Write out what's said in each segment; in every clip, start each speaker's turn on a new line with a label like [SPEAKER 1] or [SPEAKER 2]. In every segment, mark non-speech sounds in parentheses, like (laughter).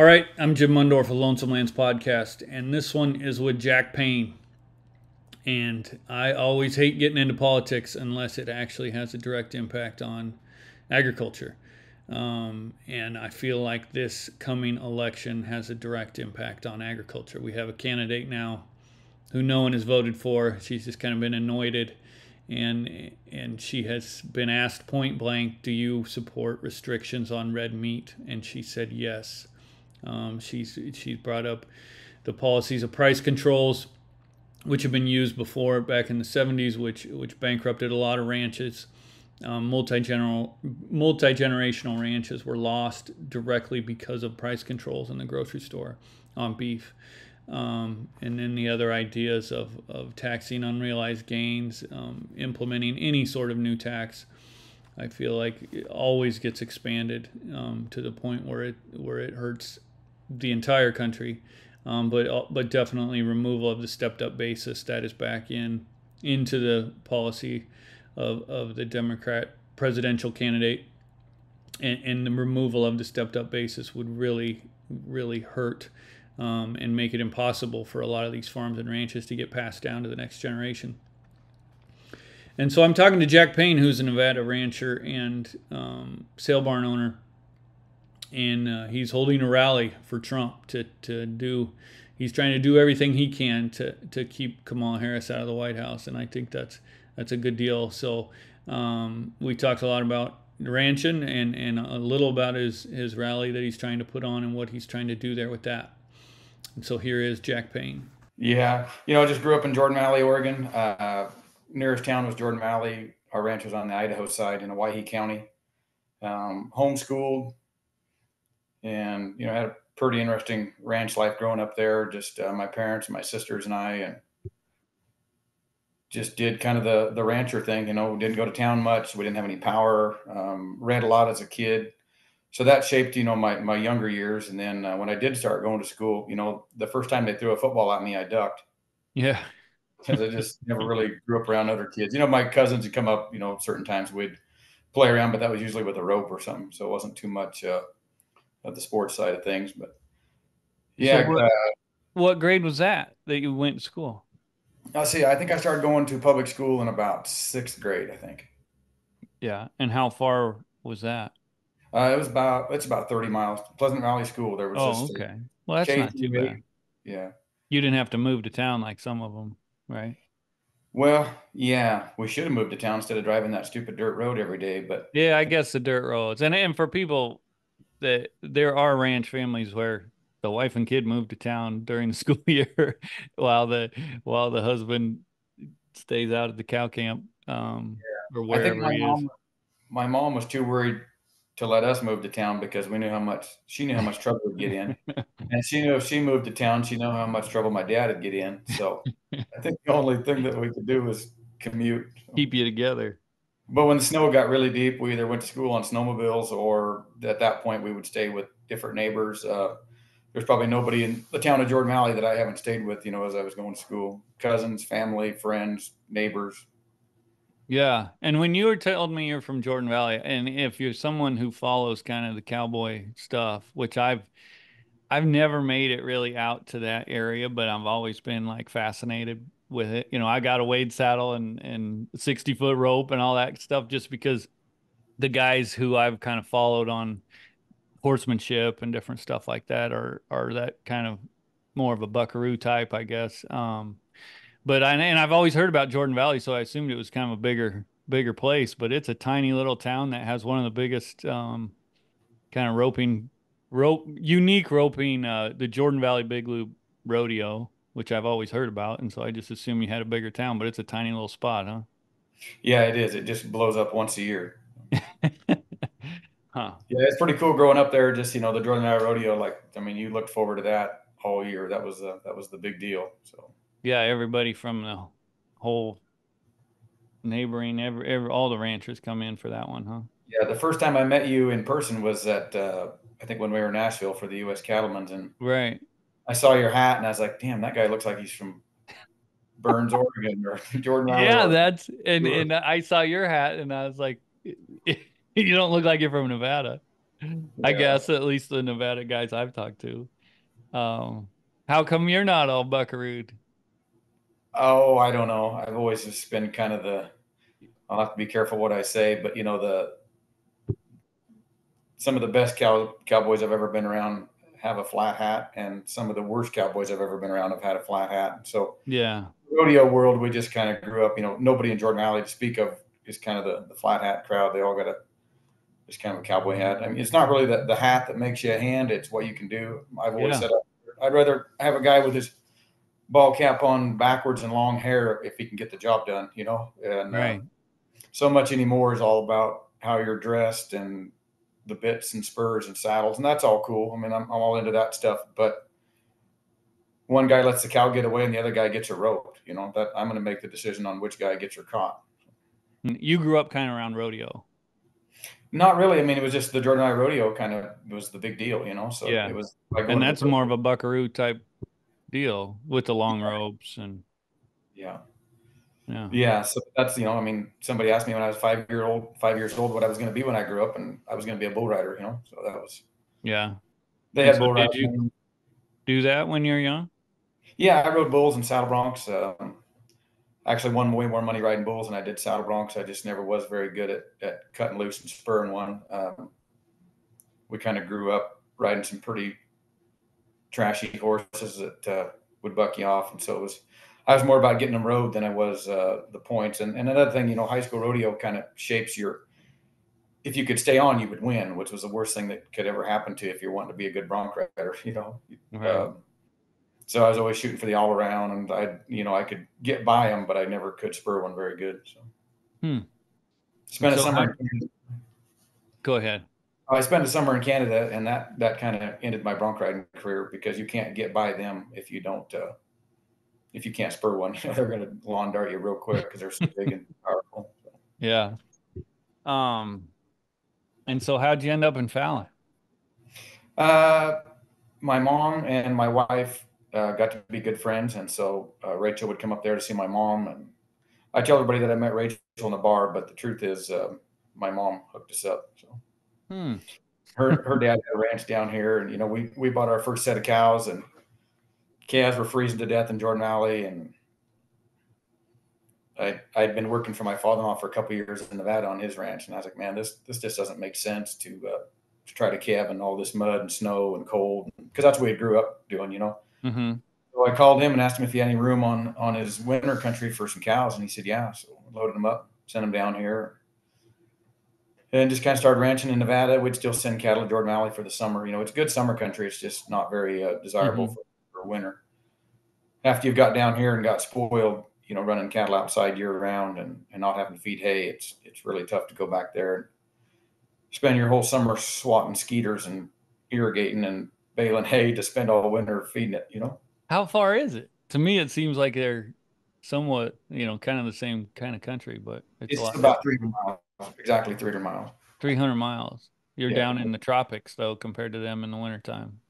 [SPEAKER 1] All right, I'm Jim Mundorf of Lonesome Lands Podcast, and this one is with Jack Payne. And I always hate getting into politics unless it actually has a direct impact on agriculture. Um, and I feel like this coming election has a direct impact on agriculture. We have a candidate now who no one has voted for. She's just kind of been anointed, and and she has been asked point blank, "Do you support restrictions on red meat?" And she said yes. Um, she's she's brought up the policies of price controls, which have been used before back in the 70s, which which bankrupted a lot of ranches. Um, multi-general, multi-generational ranches were lost directly because of price controls in the grocery store on beef. Um, and then the other ideas of, of taxing unrealized gains, um, implementing any sort of new tax, I feel like it always gets expanded um, to the point where it where it hurts the entire country. Um, but but definitely removal of the stepped up basis that is back in into the policy of, of the Democrat presidential candidate, and, and the removal of the stepped up basis would really really hurt um, and make it impossible for a lot of these farms and ranches to get passed down to the next generation. And so I'm talking to Jack Payne, who's a Nevada rancher and um, sale barn owner, and uh, he's holding a rally for Trump to to do. He's trying to do everything he can to to keep Kamala Harris out of the White House, and I think that's that's a good deal. So um, we talked a lot about ranching and and a little about his his rally that he's trying to put on and what he's trying to do there with that. And so here is Jack Payne.
[SPEAKER 2] Yeah, you know, I just grew up in Jordan Valley, Oregon. Uh, nearest town was Jordan Valley. Our ranch was on the Idaho side in Owyhee County. Um, homeschooled, and you know, I had a pretty interesting ranch life growing up there. Just uh, my parents, my sisters, and I, and just did kind of the the rancher thing. You know, didn't go to town much. We didn't have any power. Um, read a lot as a kid so that shaped you know my my younger years and then uh, when i did start going to school you know the first time they threw a football at me i ducked
[SPEAKER 1] yeah (laughs)
[SPEAKER 2] because i just never really grew up around other kids you know my cousins would come up you know certain times we'd play around but that was usually with a rope or something so it wasn't too much uh, of the sports side of things but yeah
[SPEAKER 1] so what, uh, what grade was that that you went to school
[SPEAKER 2] i see i think i started going to public school in about sixth grade i think
[SPEAKER 1] yeah and how far was that
[SPEAKER 2] uh, it was about it's about thirty miles. Pleasant Valley School. There was.
[SPEAKER 1] Oh, okay. Well, that's not too bad.
[SPEAKER 2] Yeah.
[SPEAKER 1] You didn't have to move to town like some of them, right?
[SPEAKER 2] Well, yeah, we should have moved to town instead of driving that stupid dirt road every day. But
[SPEAKER 1] yeah, I guess the dirt roads, and and for people that there are ranch families where the wife and kid moved to town during the (laughs) school year while the while the husband stays out at the cow camp um, yeah. or wherever
[SPEAKER 2] my
[SPEAKER 1] he
[SPEAKER 2] mom,
[SPEAKER 1] is.
[SPEAKER 2] My mom was too worried to let us move to town because we knew how much she knew how much trouble we'd get in, (laughs) and she knew if she moved to town, she knew how much trouble my dad would get in. So I think the only thing that we could do was commute,
[SPEAKER 1] keep you together.
[SPEAKER 2] But when the snow got really deep, we either went to school on snowmobiles, or at that point we would stay with different neighbors. Uh, there's probably nobody in the town of Jordan Valley that I haven't stayed with, you know, as I was going to school. Cousins, family, friends, neighbors.
[SPEAKER 1] Yeah. And when you were telling me you're from Jordan Valley, and if you're someone who follows kind of the cowboy stuff, which I've I've never made it really out to that area, but I've always been like fascinated with it. You know, I got a Wade saddle and and 60 foot rope and all that stuff just because the guys who I've kind of followed on horsemanship and different stuff like that are are that kind of more of a buckaroo type, I guess. Um, but I and I've always heard about Jordan Valley, so I assumed it was kind of a bigger bigger place. But it's a tiny little town that has one of the biggest um, kind of roping rope unique roping uh, the Jordan Valley Big Loop Rodeo, which I've always heard about, and so I just assume you had a bigger town, but it's a tiny little spot, huh?
[SPEAKER 2] Yeah, it is. It just blows up once a year. (laughs)
[SPEAKER 1] huh.
[SPEAKER 2] Yeah, it's pretty cool growing up there. Just you know, the Jordan Valley Rodeo. Like, I mean, you looked forward to that all year. That was uh, that was the big deal. So
[SPEAKER 1] yeah, everybody from the whole neighboring, every, every all the ranchers come in for that one, huh?
[SPEAKER 2] Yeah, the first time I met you in person was at uh, I think when we were in Nashville for the U.S. Cattlemen's, and
[SPEAKER 1] right.
[SPEAKER 2] I saw your hat and I was like, damn, that guy looks like he's from Burns, Oregon, or (laughs) Jordan.
[SPEAKER 1] Yeah, that's and and I saw your hat and I was like, (laughs) you don't look like you're from Nevada. I guess at least the Nevada guys I've talked to. Um, how come you're not all buckarooed?
[SPEAKER 2] Oh, I don't know. I've always just been kind of the. I'll have to be careful what I say, but you know the. Some of the best cow, cowboys I've ever been around have a flat hat, and some of the worst cowboys I've ever been around have had a flat hat. So
[SPEAKER 1] yeah,
[SPEAKER 2] rodeo world, we just kind of grew up. You know, nobody in Jordan Valley to speak of is kind of the, the flat hat crowd. They all got a just kind of a cowboy hat. I mean, it's not really the, the hat that makes you a hand; it's what you can do. I've always yeah. said I'd rather have a guy with his ball cap on backwards and long hair if he can get the job done. You know, and
[SPEAKER 1] uh, right.
[SPEAKER 2] uh, so much anymore is all about how you're dressed and the bits and spurs and saddles, and that's all cool. I mean, I'm, I'm all into that stuff, but one guy lets the cow get away and the other guy gets her roped. You know, that I'm going to make the decision on which guy gets her caught.
[SPEAKER 1] Mm, you grew up kind of around rodeo.
[SPEAKER 2] Not really. I mean, it was just the Jordan Valley Rodeo kind of was the big deal, you know. So
[SPEAKER 1] yeah.
[SPEAKER 2] it was
[SPEAKER 1] like and that's more of a buckaroo type deal with the long ropes and
[SPEAKER 2] yeah.
[SPEAKER 1] Yeah.
[SPEAKER 2] Yeah. So that's you know, I mean, somebody asked me when I was five year old, five years old, what I was going to be when I grew up, and I was going to be a bull rider. You know, so that was.
[SPEAKER 1] Yeah.
[SPEAKER 2] They had so bull riders.
[SPEAKER 1] Did you do that when you were young?
[SPEAKER 2] Yeah, I rode bulls and saddle broncs. Um, actually won way more money riding bulls than I did saddle broncs. I just never was very good at, at cutting loose and spurring one. Um, we kind of grew up riding some pretty trashy horses that uh, would buck you off. And so it was, I was more about getting them rode than I was uh, the points. And, and another thing, you know, high school rodeo kind of shapes your, if you could stay on, you would win, which was the worst thing that could ever happen to you if you're wanting to be a good bronc rider, (laughs) you know.
[SPEAKER 1] Right.
[SPEAKER 2] Um, so I was always shooting for the all around, and I, you know, I could get by them, but I never could spur one very good. So,
[SPEAKER 1] hmm.
[SPEAKER 2] spent
[SPEAKER 1] so
[SPEAKER 2] a summer.
[SPEAKER 1] How, go ahead.
[SPEAKER 2] I spent a summer in Canada, and that that kind of ended my bronc riding career because you can't get by them if you don't, uh, if you can't spur one. (laughs) they're going to lawn dart you real quick because they're so big and (laughs) powerful. So.
[SPEAKER 1] Yeah. Um, and so how'd you end up in Fallon?
[SPEAKER 2] Uh, my mom and my wife uh, got to be good friends, and so uh, Rachel would come up there to see my mom, and I tell everybody that I met Rachel in the bar, but the truth is, uh, my mom hooked us up. So,
[SPEAKER 1] hmm.
[SPEAKER 2] her her dad had a ranch down here, and you know we we bought our first set of cows, and calves were freezing to death in Jordan Valley, and I I'd been working for my father-in-law for a couple years in Nevada on his ranch, and I was like, man, this this just doesn't make sense to uh, to try to calve in all this mud and snow and cold, because that's what we grew up doing, you know.
[SPEAKER 1] Mm-hmm.
[SPEAKER 2] So I called him and asked him if he had any room on on his winter country for some cows, and he said, "Yeah." So I loaded them up, sent them down here, and just kind of started ranching in Nevada. We'd still send cattle to Jordan Valley for the summer. You know, it's good summer country. It's just not very uh, desirable mm-hmm. for, for winter. After you've got down here and got spoiled, you know, running cattle outside year round and, and not having to feed hay, it's it's really tough to go back there and spend your whole summer swatting skeeters and irrigating and baling hay to spend all winter feeding it, you know?
[SPEAKER 1] How far is it? To me, it seems like they're somewhat, you know, kind of the same kind of country, but
[SPEAKER 2] it's, it's about 300 miles, exactly 300 miles.
[SPEAKER 1] 300 miles. You're yeah. down in the tropics though, compared to them in the wintertime.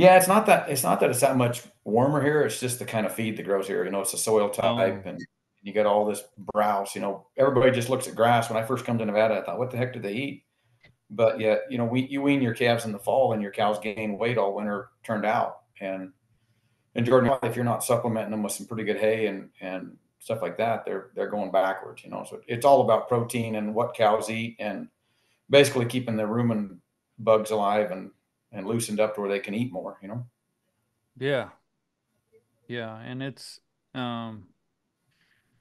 [SPEAKER 2] Yeah, it's not that it's not that it's that much warmer here. It's just the kind of feed that grows here. You know, it's a soil type, oh. and you get all this browse. You know, everybody just looks at grass. When I first come to Nevada, I thought, what the heck do they eat? But yet, you know, we, you wean your calves in the fall and your cows gain weight all winter turned out. And in Jordan, if you're not supplementing them with some pretty good hay and, and stuff like that, they're, they're going backwards, you know? So it's all about protein and what cows eat and basically keeping the rumen bugs alive and, and loosened up to where they can eat more, you know?
[SPEAKER 1] Yeah. Yeah. And it's, um,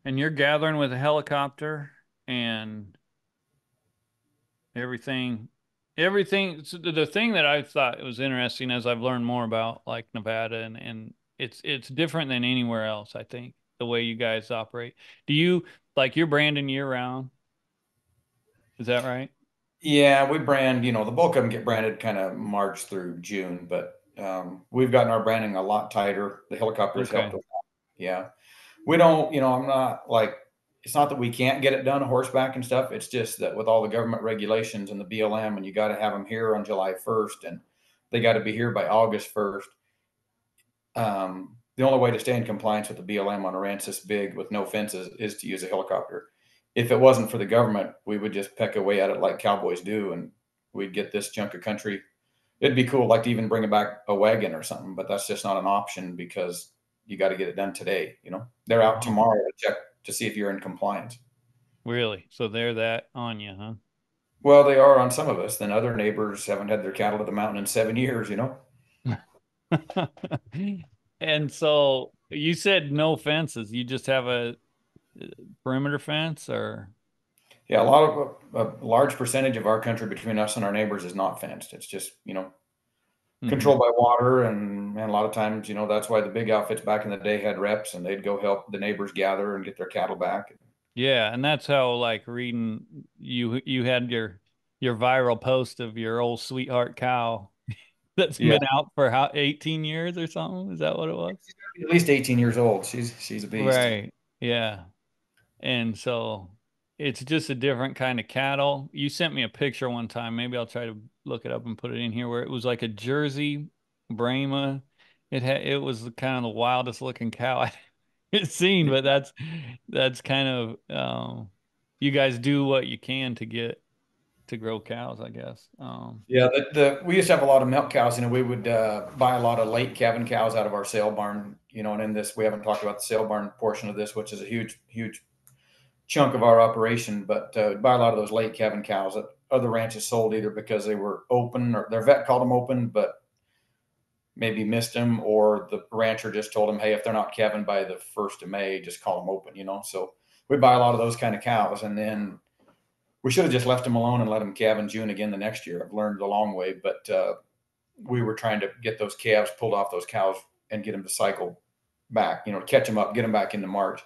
[SPEAKER 1] and you're gathering with a helicopter and everything everything so the thing that i thought was interesting as i've learned more about like nevada and and it's it's different than anywhere else i think the way you guys operate do you like you're branding year round is that right
[SPEAKER 2] yeah we brand you know the bulk of them get branded kind of march through june but um, we've gotten our branding a lot tighter the helicopters okay. helped with that. yeah we don't you know i'm not like it's not that we can't get it done horseback and stuff. It's just that with all the government regulations and the BLM, and you got to have them here on July 1st, and they got to be here by August 1st. Um, the only way to stay in compliance with the BLM on a ranch this big with no fences is to use a helicopter. If it wasn't for the government, we would just peck away at it like cowboys do, and we'd get this chunk of country. It'd be cool, like to even bring it back a wagon or something, but that's just not an option because you got to get it done today. You know, they're out mm-hmm. tomorrow to check to see if you're in compliance.
[SPEAKER 1] Really? So they're that on you, huh?
[SPEAKER 2] Well, they are on some of us. Then other neighbors haven't had their cattle to the mountain in seven years. You know. (laughs)
[SPEAKER 1] and so you said no fences. You just have a perimeter fence, or
[SPEAKER 2] yeah, a lot of a, large percentage of our country between us and our neighbors is not fenced. It's just you know mm-hmm. controlled by water, and, and a lot of times you know that's why the big outfits back in the day had reps, and they'd go help the neighbors gather and get their cattle back.
[SPEAKER 1] Yeah, and that's how like reading you you had your your viral post of your old sweetheart cow (laughs) that's yeah. been out for how 18 years or something. Is that what it was?
[SPEAKER 2] At least 18 years old. She's she's a beast.
[SPEAKER 1] Right. Yeah. And so it's just a different kind of cattle. You sent me a picture one time. Maybe I'll try to look it up and put it in here where it was like a Jersey Brahma. It had it was the kind of the wildest looking cow (laughs) I seen, but that's that's kind of um, you guys do what you can to get to grow cows, I guess. Um,
[SPEAKER 2] yeah, the, the, we used to have a lot of milk cows. You know, we would uh, buy a lot of late calving cows out of our sale barn. You know, and in this, we haven't talked about the sale barn portion of this, which is a huge, huge chunk of our operation. But uh, buy a lot of those late calving cows that other ranches sold either because they were open or their vet called them open, but maybe missed them, or the rancher just told them, hey, if they're not calving by the first of May, just call them open. You know, so we buy a lot of those kind of cows, and then we should have just left them alone and let them calve in June again the next year. I've learned the long way, but uh, we were trying to get those calves pulled off those cows and get them to cycle back. You know, catch them up, get them back into March.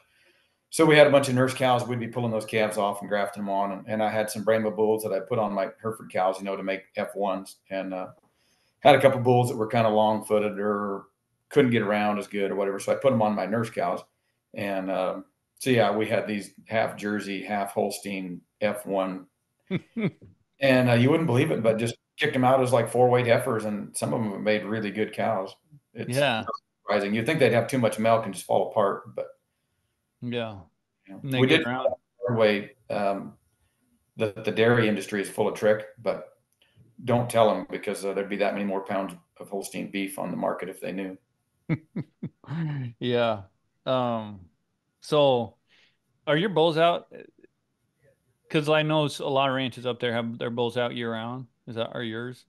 [SPEAKER 2] So we had a bunch of nurse cows. We'd be pulling those calves off and grafting them on, and, and I had some Brahma bulls that I put on my Hereford cows, you know, to make F ones, and uh, had a couple bulls that were kind of long footed or couldn't get around as good or whatever. So I put them on my nurse cows, and um, so yeah, we had these half Jersey, half Holstein F1, (laughs) and uh, you wouldn't believe it, but just kicked them out as like four weight heifers, and some of them made really good cows.
[SPEAKER 1] It's yeah,
[SPEAKER 2] surprising. You'd think they'd have too much milk and just fall apart, but
[SPEAKER 1] yeah,
[SPEAKER 2] know, we did around. way. Um, the the dairy industry is full of trich, but don't tell them because uh, there'd be that many more pounds of Holstein beef on the market if they knew. (laughs)
[SPEAKER 1] yeah. Um, so are your bulls out? Because I know a lot of ranches up there have their bulls out year round. Is that are yours?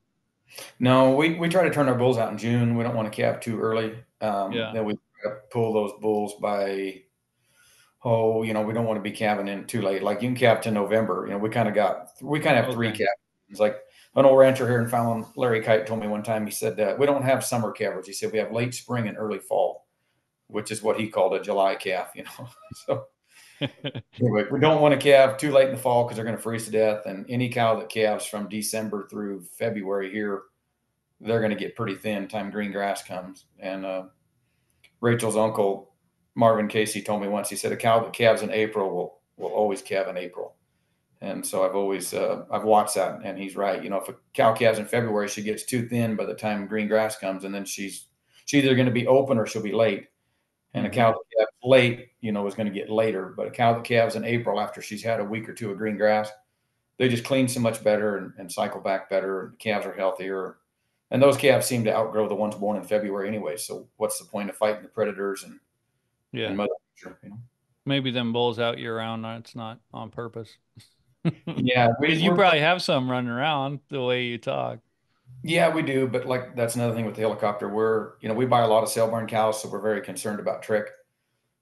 [SPEAKER 2] No, we, we try to turn our bulls out in June. We don't want to calve too early. Um, yeah. Then we pull those bulls by, oh, you know, we don't want to be calving in too late. Like you can calve to November. You know, we kind of got, we kind of have okay. three calves. It's like an old rancher here in Fallon, Larry Kite, told me one time. He said uh, we don't have summer calvers. He said we have late spring and early fall, which is what he called a July calf. You know, (laughs) so (laughs) anyway, we don't want to calve too late in the fall because they're going to freeze to death. And any cow that calves from December through February here, they're going to get pretty thin. Time green grass comes. And uh, Rachel's uncle Marvin Casey told me once. He said a cow that calves in April will will always calve in April. And so I've always uh, I've watched that, and he's right. You know, if a cow calves in February, she gets too thin by the time green grass comes, and then she's she's either going to be open or she'll be late. And a mm-hmm. cow that calves late, you know, is going to get later. But a cow that calves in April after she's had a week or two of green grass, they just clean so much better and, and cycle back better. And calves are healthier. And those calves seem to outgrow the ones born in February anyway. So what's the point of fighting the predators and
[SPEAKER 1] yeah, and Mother Nature, you know? Maybe them bulls out year round. It's not on purpose (laughs)
[SPEAKER 2] yeah,
[SPEAKER 1] because you probably have some running around the way you talk.
[SPEAKER 2] Yeah, we do, but like that's another thing with the helicopter. We're you know we buy a lot of sale barn cows, so we're very concerned about trich.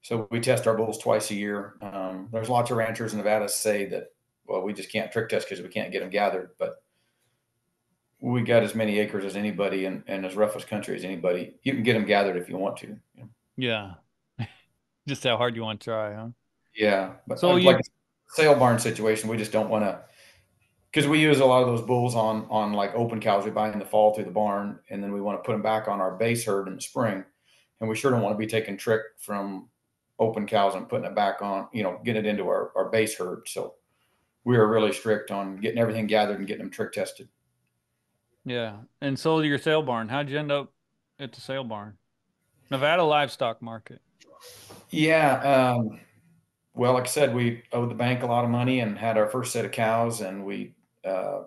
[SPEAKER 2] So we test our bulls twice a year. Um, there's lots of ranchers in Nevada say that well we just can't trich test because we can't get them gathered, but we got as many acres as anybody and, and as rough as country as anybody. You can get them gathered if you want to.
[SPEAKER 1] You know? Yeah, just how hard you want to try, huh?
[SPEAKER 2] Yeah, but so uh, like, you sale barn situation, we just don't want to because we use a lot of those bulls on on like open cows we buy in the fall through the barn, and then we want to put them back on our base herd in the spring, and we sure don't want to be taking trich from open cows and putting it back on, you know, getting it into our, our base herd. So we are really strict on getting everything gathered and getting them trich tested.
[SPEAKER 1] Yeah. And so your sale barn, how'd you end up at the sale barn? Nevada livestock market.
[SPEAKER 2] Yeah. Um, well, like I said, we owed the bank a lot of money and had our first set of cows, and we uh,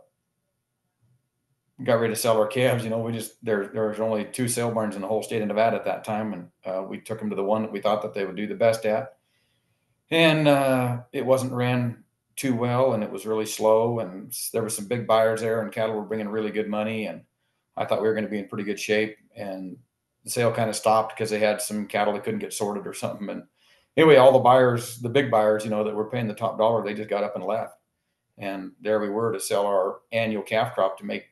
[SPEAKER 2] got ready to sell our calves. You know, we just there there was only two sale barns in the whole state of Nevada at that time, and uh, we took them to the one that we thought that they would do the best at, and uh, it wasn't ran too well, and it was really slow, and there were some big buyers there, and cattle were bringing really good money, and I thought we were going to be in pretty good shape, and the sale kind of stopped because they had some cattle that couldn't get sorted or something, and anyway, all the buyers, the big buyers, you know, that were paying the top dollar, they just got up and left. And there we were to sell our annual calf crop to make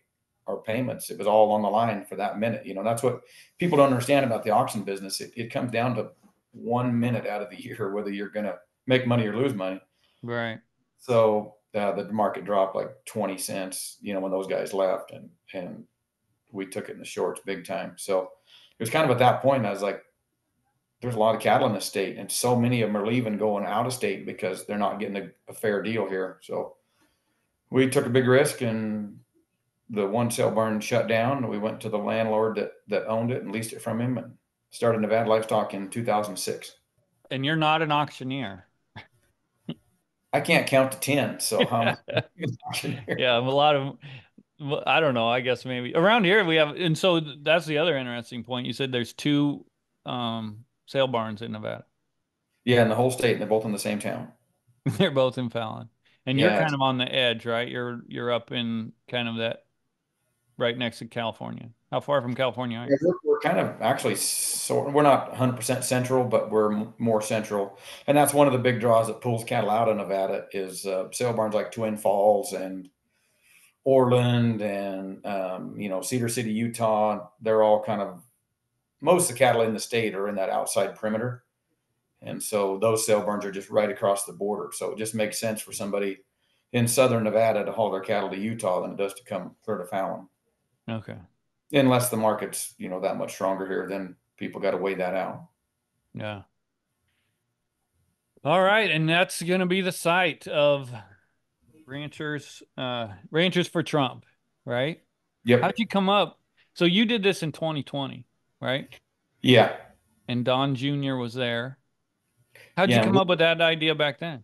[SPEAKER 2] our payments. It was all on the line for that minute. You know, that's what people don't understand about the auction business. It, it comes down to one minute out of the (laughs) year, whether you're going to make money or lose money.
[SPEAKER 1] Right.
[SPEAKER 2] So uh, the market dropped like 20 cents, you know, when those guys left and, and we took it in the shorts big time. So it was kind of at that point, I was like, there's a lot of cattle in the state and so many of them are leaving going out of state because they're not getting a, a fair deal here. So we took a big risk and the one sale barn shut down. We went to the landlord that, that owned it and leased it from him and started Nevada Livestock in 2006.
[SPEAKER 1] And you're not an auctioneer.
[SPEAKER 2] I can't count to 10. So (laughs) (laughs)
[SPEAKER 1] yeah, a lot of, I don't know. I guess maybe around here we have, and so that's the other interesting point. You said there's two um, sale barns in Nevada.
[SPEAKER 2] Yeah, in the whole state, and they're both in the same town. (laughs)
[SPEAKER 1] they're both in Fallon. And yeah, you're kind of on the edge, right? You're you're up in kind of that right next to California. How far from California are you?
[SPEAKER 2] Yeah, we're, we're, kind of actually so we're not 100% central, but we're m- more central, and that's one of the big draws that pulls cattle out of Nevada is uh, sale barns like Twin Falls and Orland and um, you know Cedar City, Utah. They're all kind of most of the cattle in the state are in that outside perimeter. And so those sale barns are just right across the border. So it just makes sense for somebody in southern Nevada to haul their cattle to Utah than it does to come clear to Fallon.
[SPEAKER 1] Okay.
[SPEAKER 2] Unless the market's, you know, that much stronger here, then people got to weigh that out.
[SPEAKER 1] Yeah. All right. And that's going to be the site of ranchers, uh, ranchers for Trump, right?
[SPEAKER 2] Yep.
[SPEAKER 1] How'd you come up? So you did this in 2020 right?
[SPEAKER 2] Yeah.
[SPEAKER 1] And Don Jr. was there. How'd yeah, you come up with that idea back then?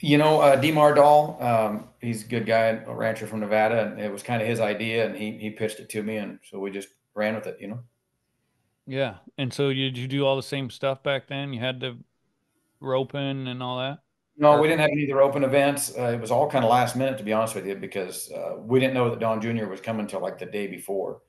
[SPEAKER 2] You know, uh, Demar Dahl, um, he's a good guy, a rancher from Nevada, and it was kind of his idea, and he he pitched it to me, and so we just ran with it, you know.
[SPEAKER 1] Yeah, and so you, did you do all the same stuff back then? You had the roping and all that.
[SPEAKER 2] No, we didn't have any of the roping events. Uh, it was all kind of last minute, to be honest with you, because uh, we didn't know that Don Jr. was coming until like the day before.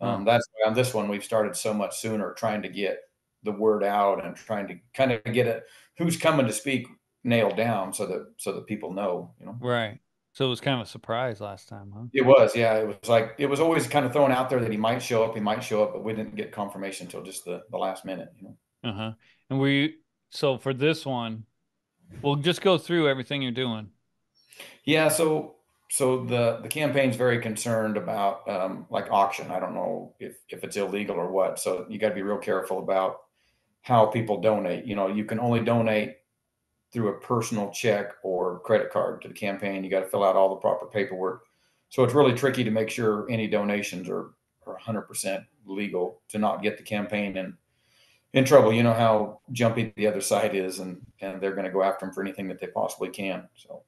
[SPEAKER 2] Um, that's why on this one we've started so much sooner, trying to get the word out and trying to kind of get it who's coming to speak nailed down so that so that people know, you know.
[SPEAKER 1] Right. So it was kind of a surprise last time, huh?
[SPEAKER 2] It was, yeah. It was like it was always kind of thrown out there that he might show up, he might show up, but we didn't get confirmation until just the, the last minute, you know.
[SPEAKER 1] Uh-huh. And we so for this one, we'll just go through everything you're doing.
[SPEAKER 2] Yeah, so so the the campaign's very concerned about um, like auction. I don't know if if it's illegal or what. So you got to be real careful about how people donate. You know, you can only donate through a personal check or credit card to the campaign. You got to fill out all the proper paperwork. So it's really tricky to make sure any donations are are 100% legal to not get the campaign in in trouble. You know how jumpy the other side is, and and they're going to go after them for anything that they possibly can. So.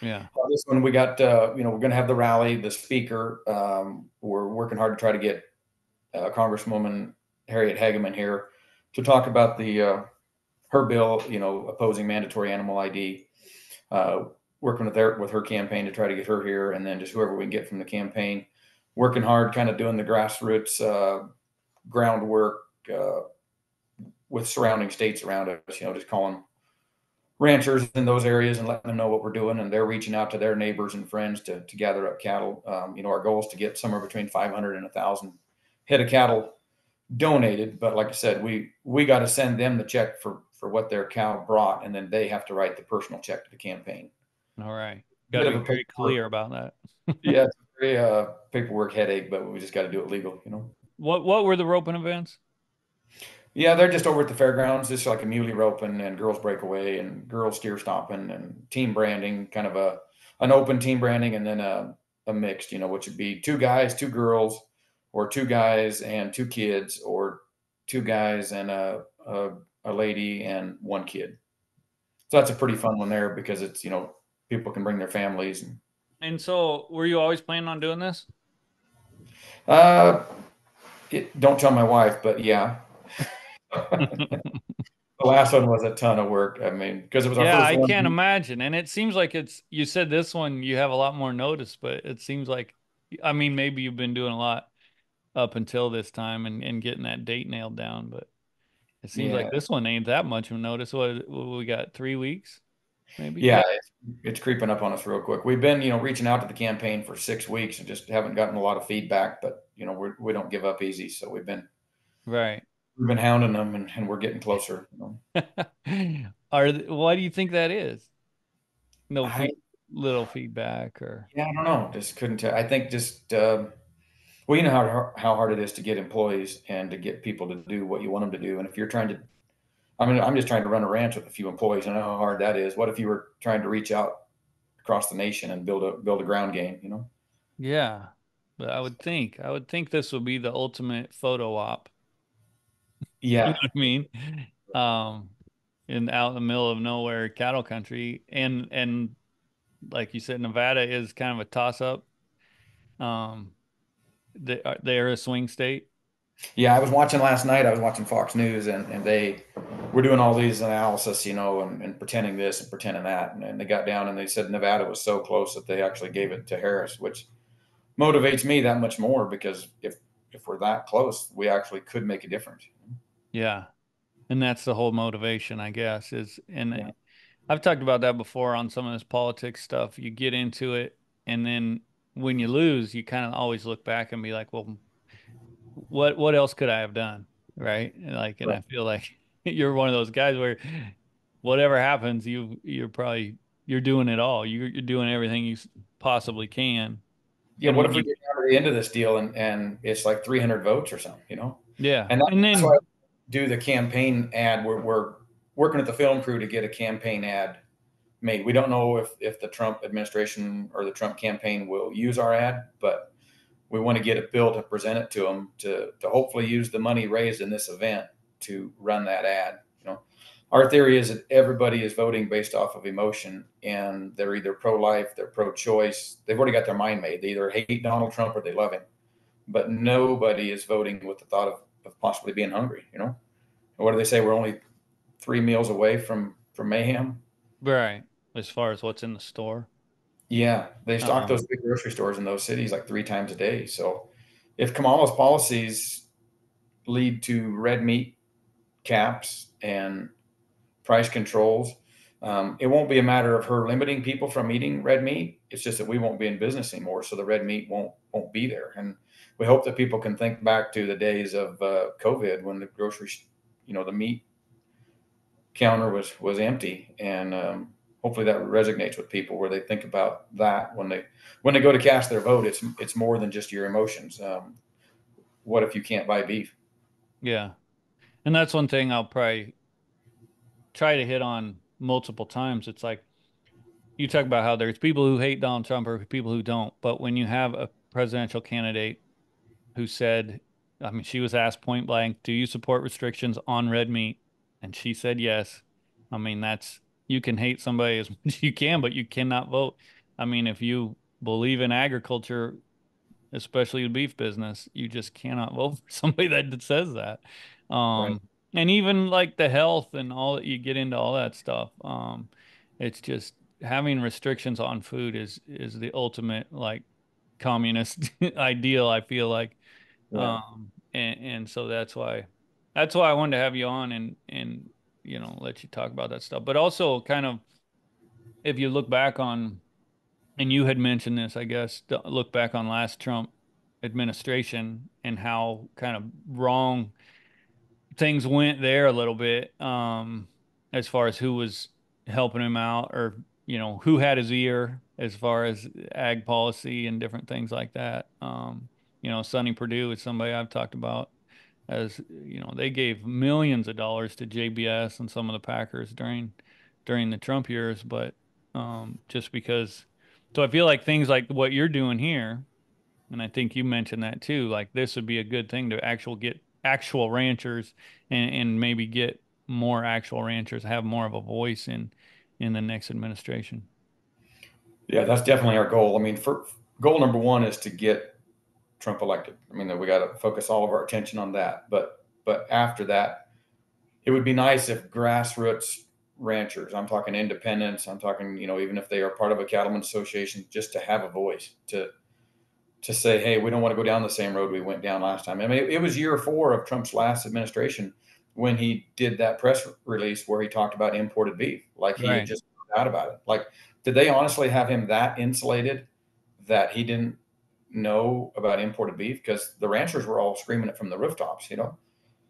[SPEAKER 1] Yeah.
[SPEAKER 2] Uh, this one we got, uh, you know, we're going to have the rally, the speaker. Um, we're working hard to try to get uh, Congresswoman Harriet Hageman here to talk about the uh, her bill, you know, opposing mandatory animal ID. Uh, working with her with her campaign to try to get her here, and then just whoever we can get from the campaign. Working hard, kind of doing the grassroots uh, with surrounding states around us. You know, just calling ranchers in those areas and letting them know what we're doing. And they're reaching out to their neighbors and friends to, to gather up cattle. Um, you know, our goal is to get somewhere between 500 and 1,000 head of cattle donated. But like I said, we we got to send them the check for for what their cow brought, and then they have to write the personal check to the campaign.
[SPEAKER 1] All right, got to be very clear about that. (laughs)
[SPEAKER 2] yeah, it's a very uh, paperwork headache, but we just got to do it legal. You know.
[SPEAKER 1] What what were the roping events?
[SPEAKER 2] Yeah, they're just over at the fairgrounds, just like a muley roping and girls breakaway and girls steer stomping and team branding, kind of a an open team branding and then a, a mixed, you know, which would be two guys, two girls, or two guys and two kids, or two guys and a, a, a lady and one kid. So that's a pretty fun one there because it's, you know, people can bring their families and
[SPEAKER 1] And so, were you always planning on doing this?
[SPEAKER 2] Uh, it, don't tell my wife, but yeah. (laughs) the last one was a ton of work. I mean, because it was our
[SPEAKER 1] yeah, I
[SPEAKER 2] one.
[SPEAKER 1] can't imagine. And it seems like it's you said this one you have a lot more notice, but it seems like I mean maybe you've been doing a lot up until this time and, and getting that date nailed down, but it seems
[SPEAKER 2] Yeah.
[SPEAKER 1] like this one ain't that much of a notice. What, we got three weeks, maybe?
[SPEAKER 2] Yeah, it's, it's creeping up on us real quick. We've been, you know, reaching out to the campaign for six weeks and just haven't gotten a lot of feedback. But you know, we're, we don't give up easy, so we've been
[SPEAKER 1] Right.
[SPEAKER 2] We've been hounding them, and, and we're getting closer. You know? (laughs)
[SPEAKER 1] Are why do you think that is? No
[SPEAKER 2] I-
[SPEAKER 1] fe- little feedback or
[SPEAKER 2] Yeah, I don't know. Just couldn't tell. I think just um, well, you know how how hard it is to get employees and to get people to do what you want them to do. And if you're trying to, I mean, I'm just trying to run a ranch with a few employees. I know how hard that is. What if you were trying to reach out across the nation and build a build a ground game? You know?
[SPEAKER 1] yeah. But I would think I would think this would be the ultimate photo op. You know
[SPEAKER 2] Yeah,
[SPEAKER 1] what I mean? Um, in out in the middle of nowhere cattle country, and and like you said, Nevada is kind of a toss up. Um, they are they're a swing state.
[SPEAKER 2] yeah. I was watching last night. I was watching Fox News, and and they were doing all these analysis, you know, and, and pretending this and pretending that, and, and they got down and they said Nevada was so close that they actually gave it to Harris, which motivates me that much more because if if we're that close, we actually could make a difference.
[SPEAKER 1] Yeah. And that's the whole motivation, I guess, is and
[SPEAKER 2] Yeah.
[SPEAKER 1] I've talked about that before on some of this politics stuff. You get into it and then when you lose, you kind of always look back and be like, well, what what else could I have done? Right? And Like and I feel like (laughs) you're one of those guys where whatever happens, you you're probably you're doing it all. You're you're doing everything you possibly can.
[SPEAKER 2] Yeah,
[SPEAKER 1] And
[SPEAKER 2] what if we
[SPEAKER 1] you
[SPEAKER 2] get down to the end of this deal and and it's like 300 votes or something, you know?
[SPEAKER 1] yeah.
[SPEAKER 2] And that,
[SPEAKER 1] And
[SPEAKER 2] that's
[SPEAKER 1] then
[SPEAKER 2] why do the campaign ad. We're, we're working with the film crew to get a campaign ad made. We don't know if if the Trump administration or the Trump campaign will use our ad, but we want to get it built and present it to them to to hopefully use the money raised in this event to run that ad. You know, our theory is that everybody is voting based off of emotion, and they're either pro-life, they're pro-choice. They've already got their mind made. They either hate Donald Trump or they love him, but nobody is voting with the thought of, of possibly being hungry. You know, what do they say? We're only three meals away from from mayhem.
[SPEAKER 1] right, as far as what's in the store.
[SPEAKER 2] Yeah, they stock
[SPEAKER 1] Um,
[SPEAKER 2] those big grocery stores in those cities like three times a day. So, if Kamala's policies lead to red meat caps and price controls, um, it won't be a matter of her limiting people from eating red meat. It's just that we won't be in business anymore, so the red meat won't won't be there. And we hope that people can think back to the days of uh, COVID when the grocery, you know, the meat counter was was empty, and um, hopefully that resonates with people where they think about that when they when they go to cast their vote. It's it's more than just your emotions. Um, what if you can't buy beef?
[SPEAKER 1] Yeah. And that's one thing I'll probably try to hit on multiple times. It's like you talk about how there's people who hate Donald Trump or people who don't, but when you have a presidential candidate who said, I mean, she was asked point blank, "Do you support restrictions on red meat?" and she said yes. I mean, that's you can hate somebody as (laughs) much as you can, but you cannot vote. I mean, if you believe in agriculture, especially the beef business, you just cannot (laughs) vote for somebody that says that. Um, and even like the health and all that you get into all that stuff. Um, it's just having restrictions on food is is the ultimate like communist (laughs) ideal, I feel like.
[SPEAKER 2] Yeah.
[SPEAKER 1] Um, and, and so that's why that's why I wanted to have you on and and you know let you talk about that stuff. But also kind of if you look back on and you had mentioned this, I guess, look back on last Trump administration and how kind of wrong things went there a little bit um, as far as who was helping him out or, you know, who had his ear as far as ag policy and different things like that. Um, you know, Sonny Perdue is somebody I've talked about as, you know, they gave millions of dollars to JBS and some of the Packers during during the Trump years, but um, just because so I feel like things like what you're doing here, and I think you mentioned that too, like this would be a good thing to actual get actual ranchers and, and maybe get more actual ranchers have more of a voice in in the next administration.
[SPEAKER 2] Yeah, that's definitely our goal. I mean, for goal number one is to get Trump elected. I mean, that we got to focus all of our attention on that. But but after that, it would be nice if grassroots ranchers, I'm talking independents, I'm talking, you know, even if they are part of a cattleman association, just to have a voice to to say, hey, we don't want to go down the same road we went down last time. I mean, it, it was year four of Trump's last administration when he did that press release where he talked about imported beef, like he right. just out about it. Like, did they honestly have him that insulated that he didn't know about imported beef? Because the ranchers were all screaming it from the rooftops, you know.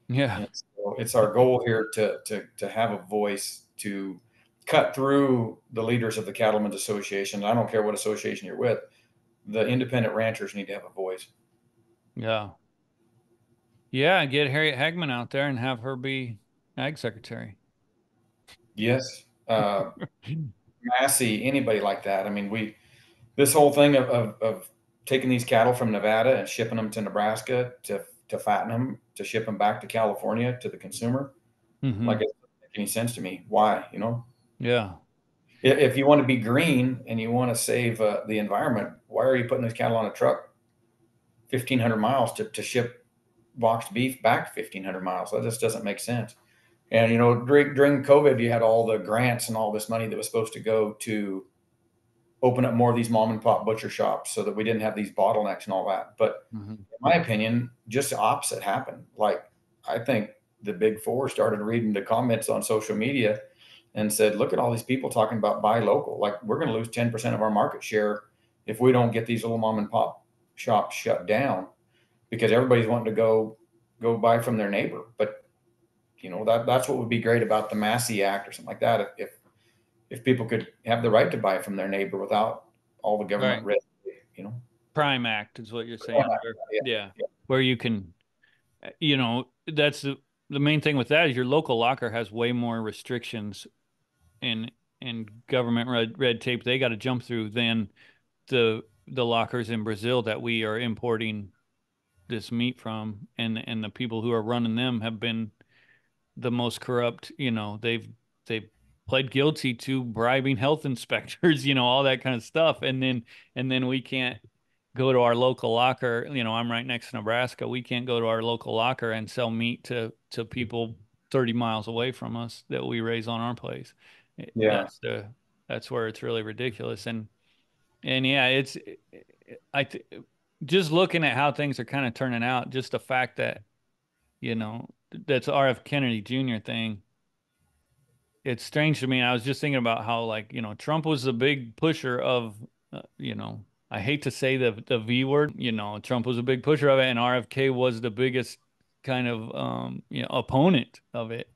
[SPEAKER 1] Yeah.
[SPEAKER 2] So it's our goal here to to to have a voice to cut through the leaders of the Cattlemen's Association. I don't care what association you're with. The independent ranchers need to have a voice.
[SPEAKER 1] Yeah. Yeah, get Harriet Hageman out there and have her be ag secretary.
[SPEAKER 2] Yes. Uh, (laughs) Massie, anybody like that. I mean, we, this whole thing of, of, of taking these cattle from Nevada and shipping them to Nebraska to, to fatten them, to ship them back to California to the consumer. Mm-hmm. Like it doesn't make any sense to me. Why, you know?
[SPEAKER 1] Yeah.
[SPEAKER 2] If you want to be green and you want to save uh, the environment, why are you putting this cattle on a truck 1500 miles to, to ship boxed beef back 1500 miles. That just doesn't make sense. And, you know, during, during COVID, you had all the grants and all this money that was supposed to go to open up more of these mom and pop butcher shops so that we didn't have these bottlenecks and all that. But mm-hmm. in my opinion, just the opposite happened. Like, I think the big four started reading the comments on social media and said, look at all these people talking about buy local. Like, we're going to lose 10% of our market share if we don't get these little mom and pop shops shut down because everybody's wanting to go go buy from their neighbor. But you know that that's what would be great about the Massie Act or something like that. If if, if people could have the right to buy from their neighbor without all the government right. risk, you know.
[SPEAKER 1] Prime Act is what you're saying. Where, yeah. Yeah. yeah, where you can, you know, that's the the main thing with that is your local locker has way more restrictions and and government red red tape they got to jump through than the the lockers in Brazil that we are importing this meat from and and the people who are running them have been the most corrupt you know they've they've pled guilty to bribing health (laughs) inspectors you know all that kind of stuff and then and then we can't go to our local locker you know i'm right next to nebraska we can't go to our local locker and sell meat to to people 30 miles away from us that we raise on our place
[SPEAKER 2] yeah
[SPEAKER 1] that's the that's where it's really ridiculous and and yeah it's i th- just looking at how things are kind of turning out, just the fact that, you know, that's RF Kennedy Jr. thing. It's strange to me. I was just thinking about how, like, you know, Trump was the big pusher of, uh, you know, I hate to say the the V word. You know, Trump was a big pusher of it, and RFK was the biggest kind of um, you know opponent of it.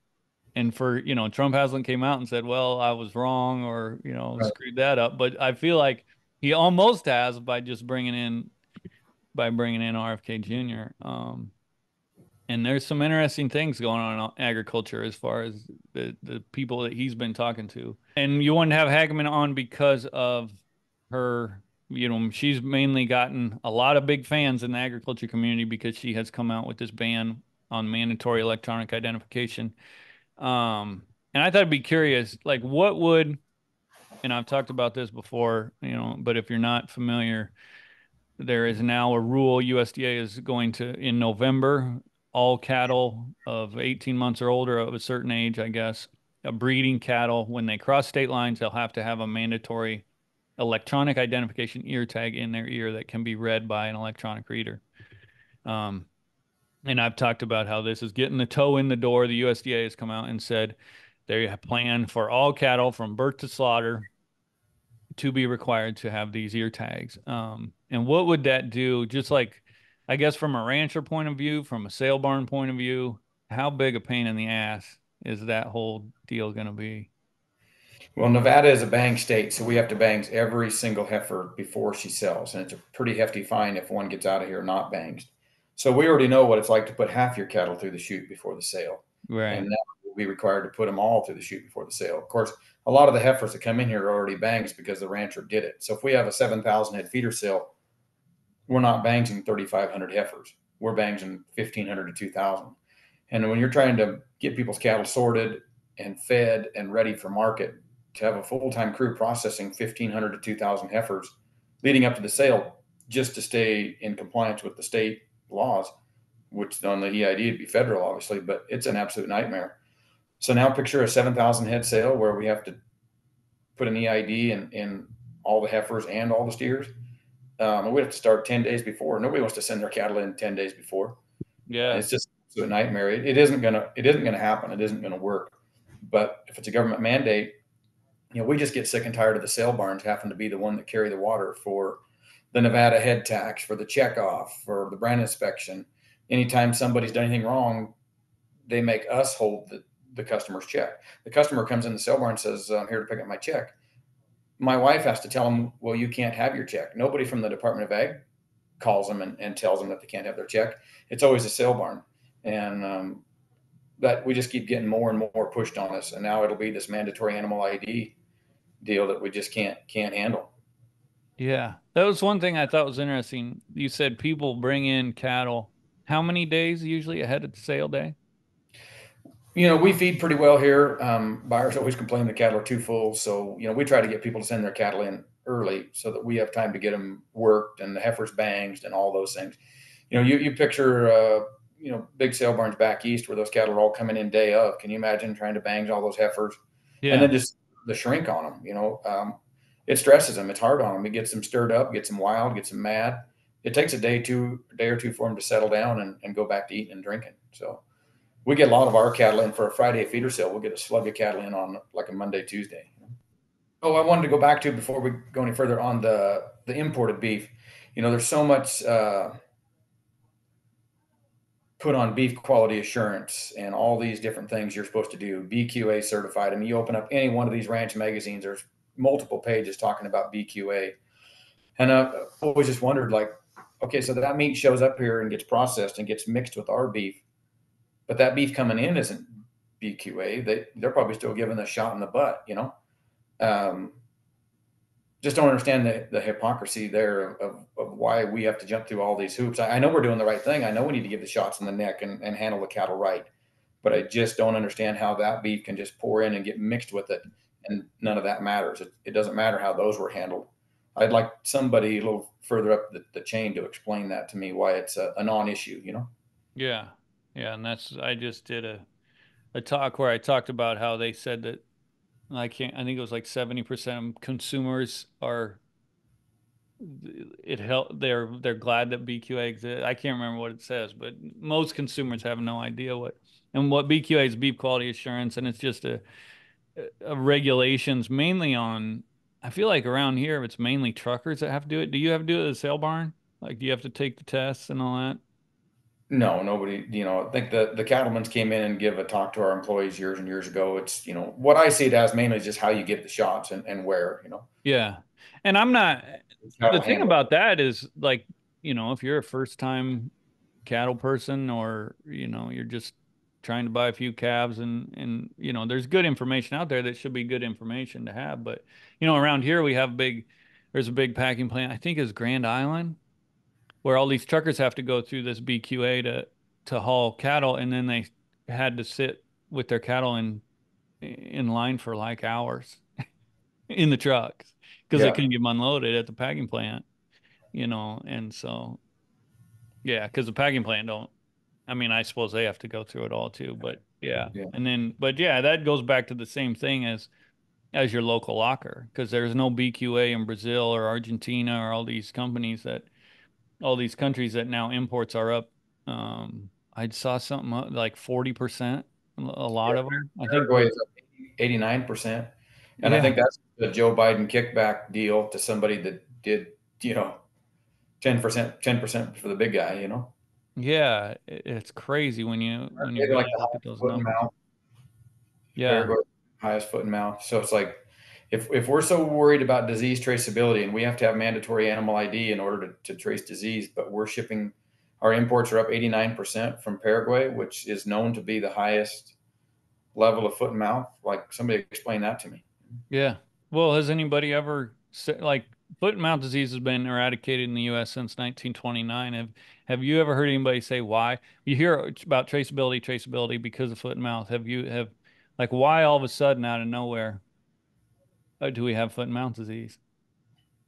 [SPEAKER 1] And for you know, Trump hasn't came out and said, "Well, I was wrong," or you know, right. screwed that up. But I feel like he almost has by just bringing in by bringing in RFK Jr. Um, and there's some interesting things going on in agriculture as far as the, the people that he's been talking to. And you wanted to have Hageman on because of her, you know, she's mainly gotten a lot of big fans in the agriculture community because she has come out with this ban on mandatory electronic identification. Um, and I thought I'd be curious, like, what would, and I've talked about this before, you know, but if you're not familiar, there is now a rule USDA is going to in November all cattle of 18 months or older of a certain age, I guess, breeding cattle when they cross state lines, they'll have to have a mandatory electronic identification ear tag in their ear that can be read by an electronic reader. Um, and I've talked about how this is getting the toe in the door. The USDA has come out and said they plan for all cattle from birth to slaughter to be required to have these ear tags. Um, and what would that do? Just like, I guess, from a rancher point of view, from a sale barn point of view, how big a pain in the ass is that whole deal going to be?
[SPEAKER 2] Well, Nevada is a bang state, so we have to bang every single heifer before she sells, and it's a pretty hefty fine if one gets out of here not banged. So we already know what it's like to put half your cattle through the chute before the sale,
[SPEAKER 1] right?
[SPEAKER 2] And now we'll be required to put them all through the chute before the sale. Of course, a lot of the heifers that come in here are already bangs because the rancher did it. So if we have a 7,000 head feeder sale, we're not banging 3,500 heifers. We're banging 1,500 to 2,000. And when you're trying to get people's cattle sorted and fed and ready for market to have a full time crew processing 1,500 to 2,000 heifers leading up to the sale just to stay in compliance with the state laws, which on the EID would be federal, obviously, but it's an absolute nightmare. So now picture a 7,000 head sale where we have to put an EID in, in all the heifers and all the steers. Um, we have to start 10 days before. Nobody wants to send their cattle in 10 days before.
[SPEAKER 1] Yeah.
[SPEAKER 2] It's just a nightmare. It, it isn't gonna it isn't gonna happen. It isn't gonna work. But if it's a government mandate, you know, we just get sick and tired of the sale barns having to be the one that carry the water for the Nevada head tax, for the checkoff, for the brand inspection. Anytime somebody's done anything wrong, they make us hold the, the customer's check. The customer comes in the sale barn and says, I'm here to pick up my check. My wife has to tell them, well, you can't have your check. Nobody from the Department of Ag calls them and, and tells them that they can't have their check. It's always a sale barn. And um, that we just keep getting more and more pushed on us. And now it'll be this mandatory animal ID deal that we just can't can't handle.
[SPEAKER 1] Yeah, that was one thing I thought was interesting. You said people bring in cattle. How many days usually ahead of the sale day?
[SPEAKER 2] You know, we feed pretty well here. Um, buyers always complain the cattle are too full, so you know we try to get people to send their cattle in early so that we have time to get them worked and the heifers banged and all those things. You know, you you picture. Uh, you know, big sale barns back east where those cattle are all coming in day of. Can you imagine trying to bang all those heifers? Yeah. And then just the shrink on them, you know, um, it stresses them. It's hard on them. It gets them stirred up, gets them wild, gets them mad. It takes a day, two, day or two for them to settle down and, and go back to eating and drinking. So we get a lot of our cattle in for a Friday feeder sale. We'll get a slug of cattle in on like a Monday, Tuesday. Oh, I wanted to go back to before we go any further on the the imported beef. You know, there's so much uh, put on beef quality assurance and all these different things you're supposed to do. BQA certified. I mean, you open up any one of these ranch magazines, there's multiple pages talking about BQA. And I've always just wondered, like, okay, so that meat shows up here and gets processed and gets mixed with our beef, but that beef coming in isn't BQA. They they're probably still giving a shot in the butt, you know. Um, just don't understand the, the hypocrisy there of, of why we have to jump through all these hoops. I, I, know we're doing the right thing. I know we need to give the shots in the neck and, and handle the cattle right, but I just don't understand how that beef can just pour in and get mixed with it, and none of that matters. It, it doesn't matter how those were handled. I'd like somebody a little further up the, the chain to explain that to me why it's a, a non-issue. You know?
[SPEAKER 1] Yeah, yeah, and that's I just did a a talk where I talked about how they said that I can't. I think it was like seventy percent of consumers are. It help. They're they're glad that BQA exists. I can't remember what it says, but most consumers have no idea what and what BQA is beef quality assurance, and it's just a, a regulations mainly on. I feel like around here it's mainly truckers that have to do it. Do you have to do it at a sale barn? Like, do you have to take the tests and all that?
[SPEAKER 2] No, nobody, you know, I think the, the cattlemen's came in and give a talk to our employees years and years ago. It's, you know, what I see it as mainly just how you get the shots and, and where, you know.
[SPEAKER 1] Yeah. And I'm not, the thing about that is like, you know, if you're a first time cattle person or, you know, you're just trying to buy a few calves and, and, you know, there's good information out there that should be good information to have. But, you know, around here we have big, there's a big packing plant, I think is Grand Island where all these truckers have to go through this BQA to to haul cattle, and then they had to sit with their cattle in in line for like hours (laughs) in the trucks because yeah. they couldn't get them unloaded at the packing plant, you know, and so yeah, because the packing plant don't. I mean, I suppose they have to go through it all too, but yeah. yeah. And then, but yeah, that goes back to the same thing as as your local locker because there's no BQA in Brazil or Argentina or all these companies that all these countries that now imports are up. Um, I saw something like forty percent. A lot yeah, of them. I think
[SPEAKER 2] is eighty nine percent, and yeah. I think that's the Joe Biden kickback deal to somebody that did you know ten percent, ten percent for the big guy. You know.
[SPEAKER 1] Yeah, it's crazy when you when you like look at those numbers.
[SPEAKER 2] Yeah, highest foot and mouth. So it's like if, if we're so worried about disease traceability and we have to have mandatory animal ID in order to, to trace disease, but we're shipping our imports are up 89% from Paraguay, which is known to be the highest level of foot and mouth. Like somebody explain that to me.
[SPEAKER 1] Yeah. Well, has anybody ever like foot and mouth disease has been eradicated in the U.S. since 1929? Have Have you ever heard anybody say why? You hear about traceability, traceability because of foot and mouth. Have you have like why all of a sudden out of nowhere uh, do we have foot and mouth disease?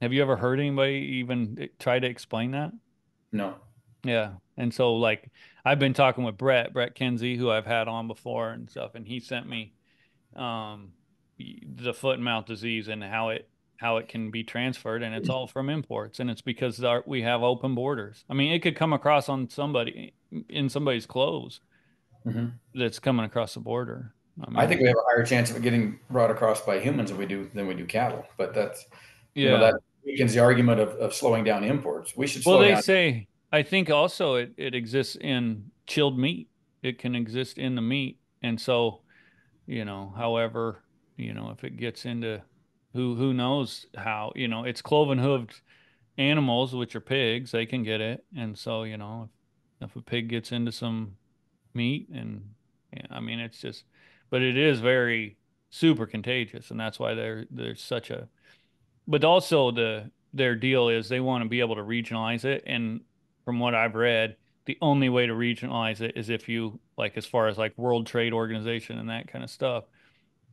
[SPEAKER 1] Have you ever heard anybody even try to explain that?
[SPEAKER 2] No.
[SPEAKER 1] Yeah. And so like I've been talking with Brett, Brett Kenzie, who I've had on before and stuff, and he sent me um the foot and mouth disease and how it how it can be transferred and it's all from imports and it's because our, we have open borders. I mean, it could come across on somebody in somebody's clothes mm-hmm. that's coming across the border.
[SPEAKER 2] I, mean, I, think we have a higher chance of getting brought across by humans than we do than we do cattle, but that's yeah. You know, that weakens the argument of, of slowing down imports. We should.
[SPEAKER 1] well, they
[SPEAKER 2] down.
[SPEAKER 1] say I think also it, it exists in chilled meat. It can exist in the meat, and so, you know, however, you know, if it gets into who who knows how, you know, it's cloven hooved animals, which are pigs, they can get it, and so you know, if, if a pig gets into some meat, and yeah, I mean, it's just, but it is very super contagious, and that's why there there's such a, but also the their deal is they want to be able to regionalize it and from what I've read, the only way to regionalize it is if you like as far as like World Trade Organization and that kind of stuff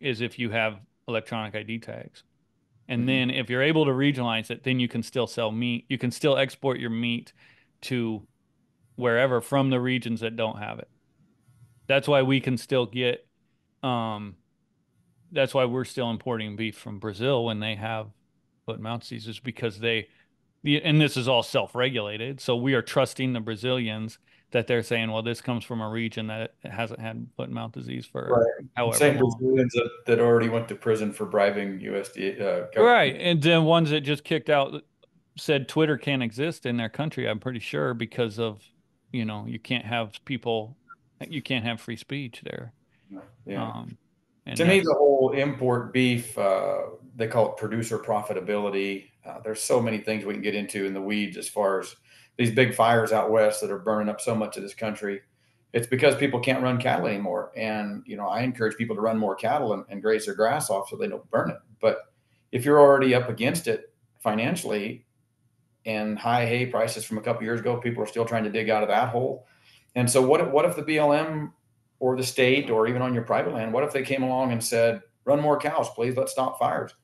[SPEAKER 1] is if you have electronic ID tags. And mm-hmm. then if you're able to regionalize it, then you can still sell meat. You can still export your meat to wherever from the regions that don't have it. That's why we can still get um that's why we're still importing beef from Brazil when they have foot and mouth diseases because they and this is all self-regulated. So we are trusting the Brazilians that they're saying, well, this comes from a region that hasn't had foot and mouth disease for right. however
[SPEAKER 2] Same long. Brazilians that, that already went to prison for bribing USDA.
[SPEAKER 1] Uh, right, and then ones that just kicked out said Twitter can't exist in their country. I'm pretty sure because of you know you can't have people, you can't have free speech there.
[SPEAKER 2] Yeah. Um, to me, the whole import beef, uh, they call it producer profitability. Uh, there's so many things we can get into in the weeds as far as these big fires out west that are burning up so much of this country. It's because people can't run cattle anymore. And, you know, I encourage people to run more cattle and, and graze their grass off so they don't burn it. But if you're already up against it financially and high hay prices from a couple years ago, people are still trying to dig out of that hole. And so what, what if the BLM or the state or even on your private land, what if they came along and said, run more cows, please, let's stop fires.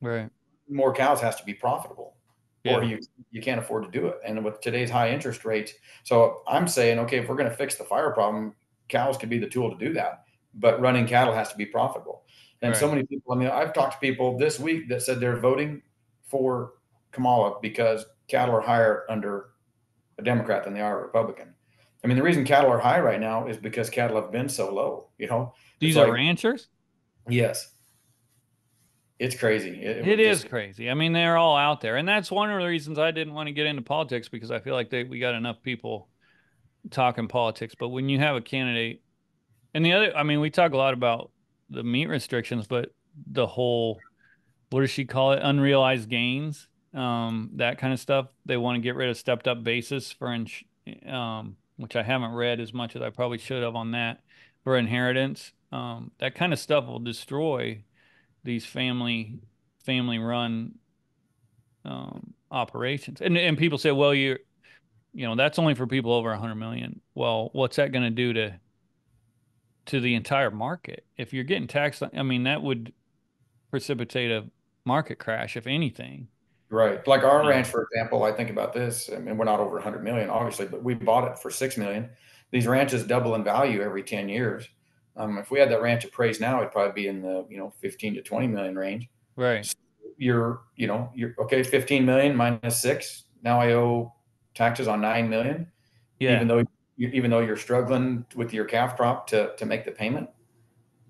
[SPEAKER 1] Right
[SPEAKER 2] more cows has to be profitable yeah. or you you can't afford to do it and with today's high interest rates so i'm saying okay if we're going to fix the fire problem cows could be the tool to do that but running cattle has to be profitable and right. so many people i mean i've talked to people this week that said they're voting for kamala because cattle are higher under a democrat than they are a republican i mean the reason cattle are high right now is because cattle have been so low you know
[SPEAKER 1] these are ranchers
[SPEAKER 2] yes it's crazy.
[SPEAKER 1] It, it is crazy. I mean, they're all out there, and that's one of the reasons I didn't want to get into politics because I feel like they, we got enough people talking politics. But when you have a candidate, and the other, I mean, we talk a lot about the meat restrictions, but the whole, what does she call it, unrealized gains, um, that kind of stuff. They want to get rid of stepped up basis for, um, which I haven't read as much as I probably should have on that for inheritance. Um, that kind of stuff will destroy these family family run um, operations. And and people say, well, you you know, that's only for people over 100 million. Well, what's that going to do to to the entire market? If you're getting taxed, I mean, that would precipitate a market crash, if anything.
[SPEAKER 2] Right. Like our ranch, for example, I think about this. I mean, we're not over 100 million, obviously, but we bought it for 6 million. These ranches double in value every 10 years. Um, if we had that ranch appraised now, it'd probably be in the you know 15 to 20 million range.
[SPEAKER 1] Right.
[SPEAKER 2] So you're you know you're okay 15 million minus six. Now I owe taxes on nine million. Yeah. Even though you, even though you're struggling with your calf crop to to make the payment,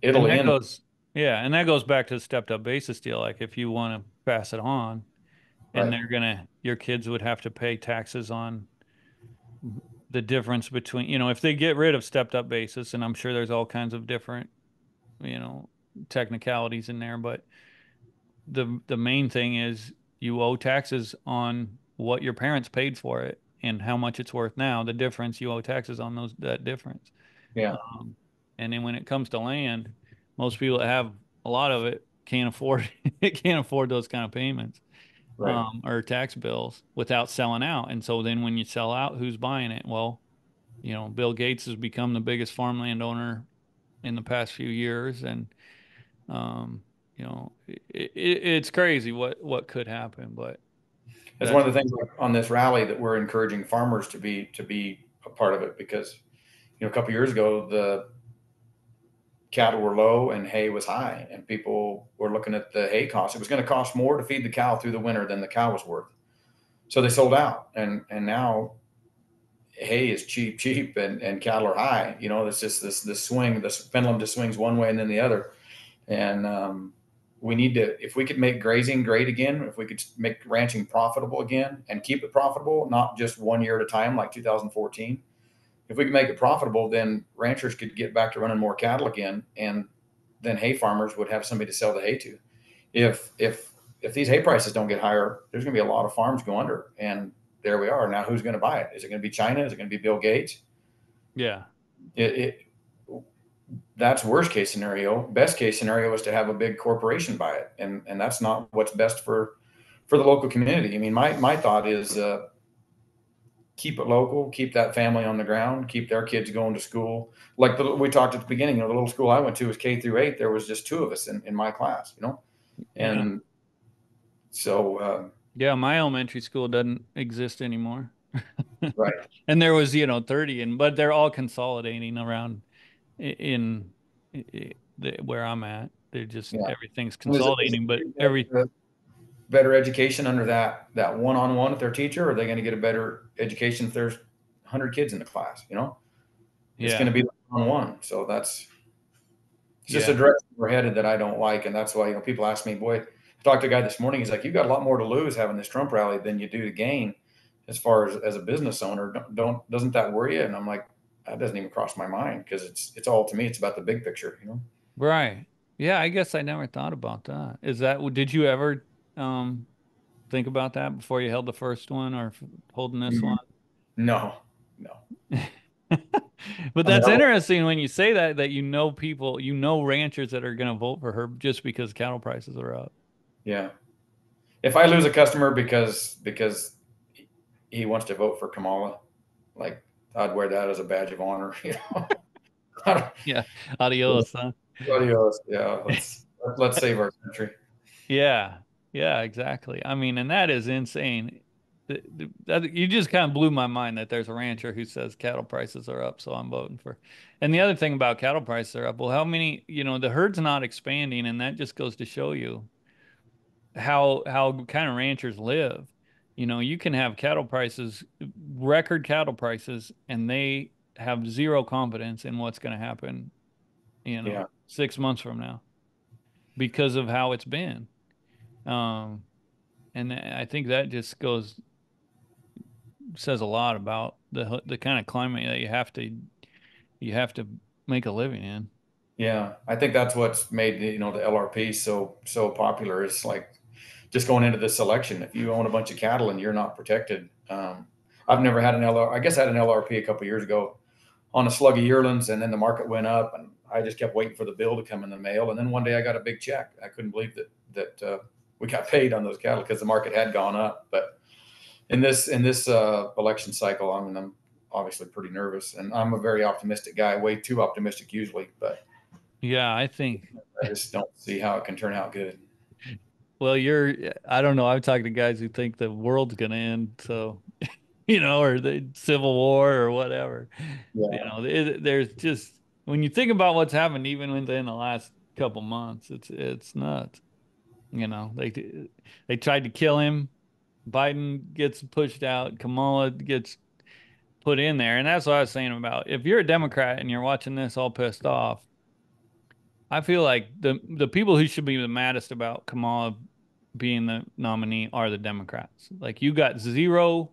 [SPEAKER 2] it'll
[SPEAKER 1] end. Goes, yeah, and that goes back to the stepped up basis deal. Like if you want to pass it on, and right. they're gonna your kids would have to pay taxes on the difference between you know if they get rid of stepped up basis and i'm sure there's all kinds of different you know technicalities in there but the the main thing is you owe taxes on what your parents paid for it and how much it's worth now the difference you owe taxes on those that difference.
[SPEAKER 2] Yeah. Um,
[SPEAKER 1] and then when it comes to land most people that have a lot of it can't afford it (laughs) can't afford those kind of payments right. um, or tax bills without selling out. And so then when you sell out, who's buying it? Well, you know, Bill Gates has become the biggest farmland owner in the past few years, and um, you know, it, it, it's crazy what what could happen. But
[SPEAKER 2] that's one of the things on this rally that we're encouraging farmers to be to be a part of it because you know a couple years ago the cattle were low and hay was high and people were looking at the hay cost. It was going to cost more to feed the cow through the winter than the cow was worth. So they sold out and and now hay is cheap cheap and and cattle are high. You know it's just this this swing this pendulum just swings one way and then the other. And um, we need to if we could make grazing great again if we could make ranching profitable again and keep it profitable not just one year at a time like 2014 if we could make it profitable then ranchers could get back to running more cattle again and then hay farmers would have somebody to sell the hay to. If if if these hay prices don't get higher there's going to be a lot of farms go under and there we are. Now who's going to buy it? Is it going to be china? Is it going to be bill gates?
[SPEAKER 1] Yeah.
[SPEAKER 2] It, it that's worst case scenario. Best case scenario is to have a big corporation buy it, and and that's not what's best for for the local community. I mean, my my thought is uh, keep it local, keep that family on the ground, keep their kids going to school. Like the, we talked at the beginning, you know, the little school I went to was K through eight. There was just two of us in, in my class, you know, and yeah. so. Uh,
[SPEAKER 1] yeah, my elementary school doesn't exist anymore. (laughs)
[SPEAKER 2] right.
[SPEAKER 1] And there was, you know, 30 and but they're all consolidating around in, in the, where I'm at. They're just yeah. everything's consolidating, but every
[SPEAKER 2] better education under that that one on one with their teacher. Or are they going to get a better education if there's 100 kids in the class? You know, it's yeah. going to be one on one. So that's it's just yeah. a direction we're headed that I don't like, and that's why you know people ask me, boy. I talked to a guy this morning. He's like, you've got a lot more to lose having this Trump rally than you do to gain." As far as as a business owner, don't, don't doesn't that worry you? And I'm like, that doesn't even cross my mind because it's it's all to me. It's about the big picture, you know.
[SPEAKER 1] Right. Yeah. I guess I never thought about that. Is that did you ever um, think about that before you held the first one or holding this mm-hmm. one?
[SPEAKER 2] No. No. (laughs)
[SPEAKER 1] but that's interesting when you say that that you know people, you know ranchers that are going to vote for her just because cattle prices are up.
[SPEAKER 2] Yeah. If I lose a customer because because he wants to vote for Kamala, like I'd wear that as a badge of honor. (laughs) You
[SPEAKER 1] know. (laughs) yeah. Adios. Huh?
[SPEAKER 2] Adios. Yeah. Let's let's save our country.
[SPEAKER 1] Yeah. Yeah. Exactly. I mean, and that is insane. You just kind of blew my mind that there's a rancher who says cattle prices are up, so I'm voting for. And the other thing about cattle prices are up. Well, how many? You know, the herd's not expanding, and that just goes to show you how how kind of ranchers live you know, you can have cattle prices, record cattle prices, and they have zero confidence in what's going to happen, you know, yeah. six months from now because of how it's been. Um, and I think that just goes says a lot about the the kind of climate that you have to you have to make a living in.
[SPEAKER 2] Yeah, I think that's what's made you know the LRP so so popular. It's like just going into this election, if you own a bunch of cattle and you're not protected, um, I've never had an LR. I guess I had an LRP a couple years ago on a slug of yearlings, and then the market went up, and I just kept waiting for the bill to come in the mail. And then one day I got a big check. I couldn't believe that that uh, we got paid on those cattle because the market had gone up. But in this in this uh, election cycle, I'm, I'm obviously pretty nervous, and I'm a very optimistic guy, way too optimistic usually. But
[SPEAKER 1] yeah, I think
[SPEAKER 2] I just don't see how it can turn out good.
[SPEAKER 1] Well, you're, I don't know. I've talked to guys who think the world's going to end. So, (laughs) you know, or the civil war or whatever. Yeah. You know, it, there's just, when you think about what's happened, even within the last couple months, it's, it's nuts. You know, they, they tried to kill him. Biden gets pushed out. Kamala gets put in there. And that's what I was saying about if you're a Democrat and you're watching this all pissed off, I feel like the the people who should be the maddest about Kamala being the nominee are the Democrats. Like you got zero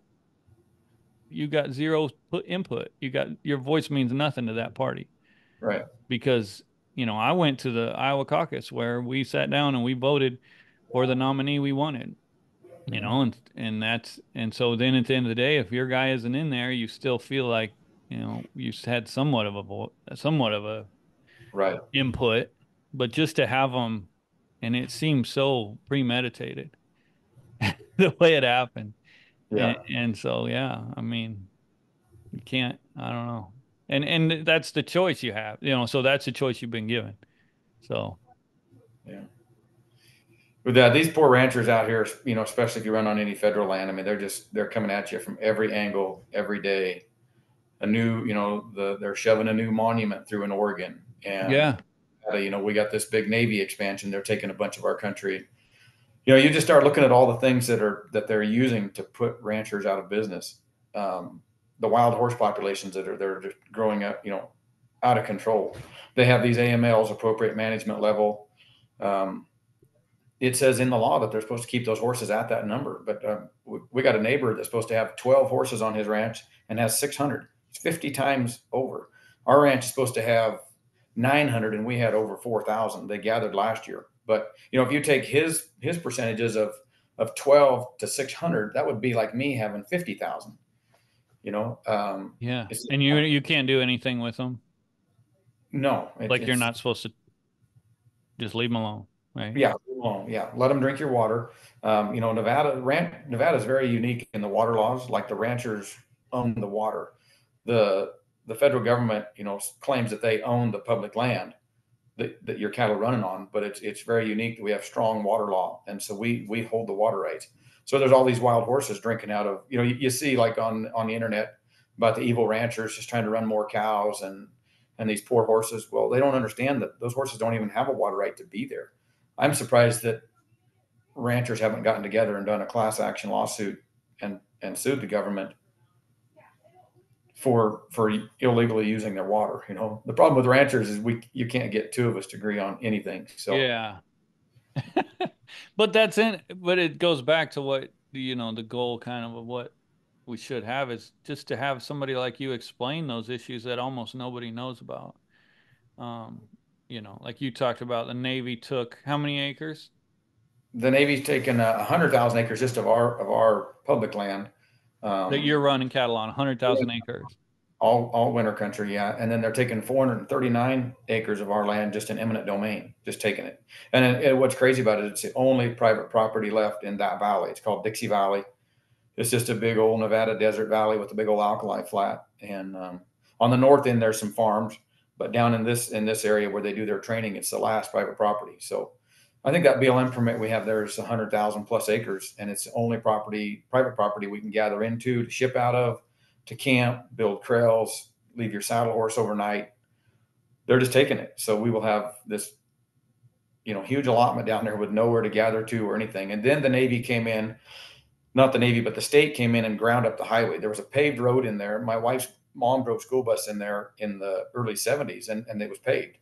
[SPEAKER 1] you got zero input. You got your voice means nothing to that party.
[SPEAKER 2] Right.
[SPEAKER 1] Because, you know, I went to the Iowa caucus where we sat down and we voted for the nominee we wanted. You mm-hmm. know, and and that's and so then at the end of the day, if your guy isn't in there, you still feel like, you know, you had somewhat of a vote, somewhat of a
[SPEAKER 2] right
[SPEAKER 1] input, but just to have them and it seemed so premeditated (laughs) the way it happened. Yeah. And, and, so yeah, I mean, you can't. I don't know. And and that's the choice you have. You know, so that's the choice you've been given. So.
[SPEAKER 2] Yeah. With that, these poor ranchers out here, you know, especially if you run on any federal land, I mean, they're just they're coming at you from every angle, every day. A new, you know, the they're shoving a new monument through in Oregon, and
[SPEAKER 1] Yeah.
[SPEAKER 2] you know, we got this big Navy expansion. They're taking a bunch of our country. You know, you just start looking at all the things that are that they're using to put ranchers out of business. Um, the wild horse populations that are they're just growing up, you know, out of control. They have these AMLs, appropriate management level. Um, it says in the law that they're supposed to keep those horses at that number, but um, we, we got a neighbor that's supposed to have 12 horses on his ranch and has 600. It's 50 times over. Our ranch is supposed to have 900 and we had over 4,000. They gathered last year. But you know, if you take his his percentages of of 12 to 600, that would be like me having 50,000. You know, um,
[SPEAKER 1] Yeah. And you you can't do anything with them.
[SPEAKER 2] no, it-
[SPEAKER 1] Like you're not supposed to just leave them alone, right?
[SPEAKER 2] Yeah, well, yeah. Let them drink your water. Um, you know, Nevada, ran, Nevada is very unique in the water laws. Like the ranchers own the water. The the federal government, you know, claims that they own the public land that, that your cattle running on, but it's it's very unique. that We have strong water law, and so we we hold the water rights. So there's all these wild horses drinking out of. You know, you, you see like on on the internet about the evil ranchers just trying to run more cows and and these poor horses. Well, they don't understand that those horses don't even have a water right to be there. I'm surprised that ranchers haven't gotten together and done a class action lawsuit and and sued the government for for illegally using their water. You know, the problem with ranchers is we you can't get two of us to agree on anything. So
[SPEAKER 1] Yeah. But that's in but it goes back to what you know the goal kind of of what we should have is just to have somebody like you explain those issues that almost nobody knows about. Um, you know, like you talked about the Navy took how many acres?
[SPEAKER 2] the Navy's taken a hundred thousand acres just of our of our public land. Um,
[SPEAKER 1] that you're running cattle on 100,000 acres.
[SPEAKER 2] All all winter country, yeah. And then they're taking 439 acres of our land just in eminent domain, just taking it. And, then, and what's crazy about it, it's the only private property left in that valley. It's called Dixie Valley. It's just a big old Nevada desert valley with a big old alkali flat. And um, on the north end, there's some farms, but down in this in this area where they do their training, it's the last private property. So I think that BLM permit we have there is 100,000 plus acres, and it's the only property, private property we can gather into to ship out of, to camp, build trails, leave your saddle horse overnight. They're just taking it. So we will have this, you know, huge allotment down there with nowhere to gather to or anything. And then the Navy came in, not the Navy, but the state came in and ground up the highway. There was a paved road in there. My wife's mom drove school bus in there in the early 70s and, and it was paved.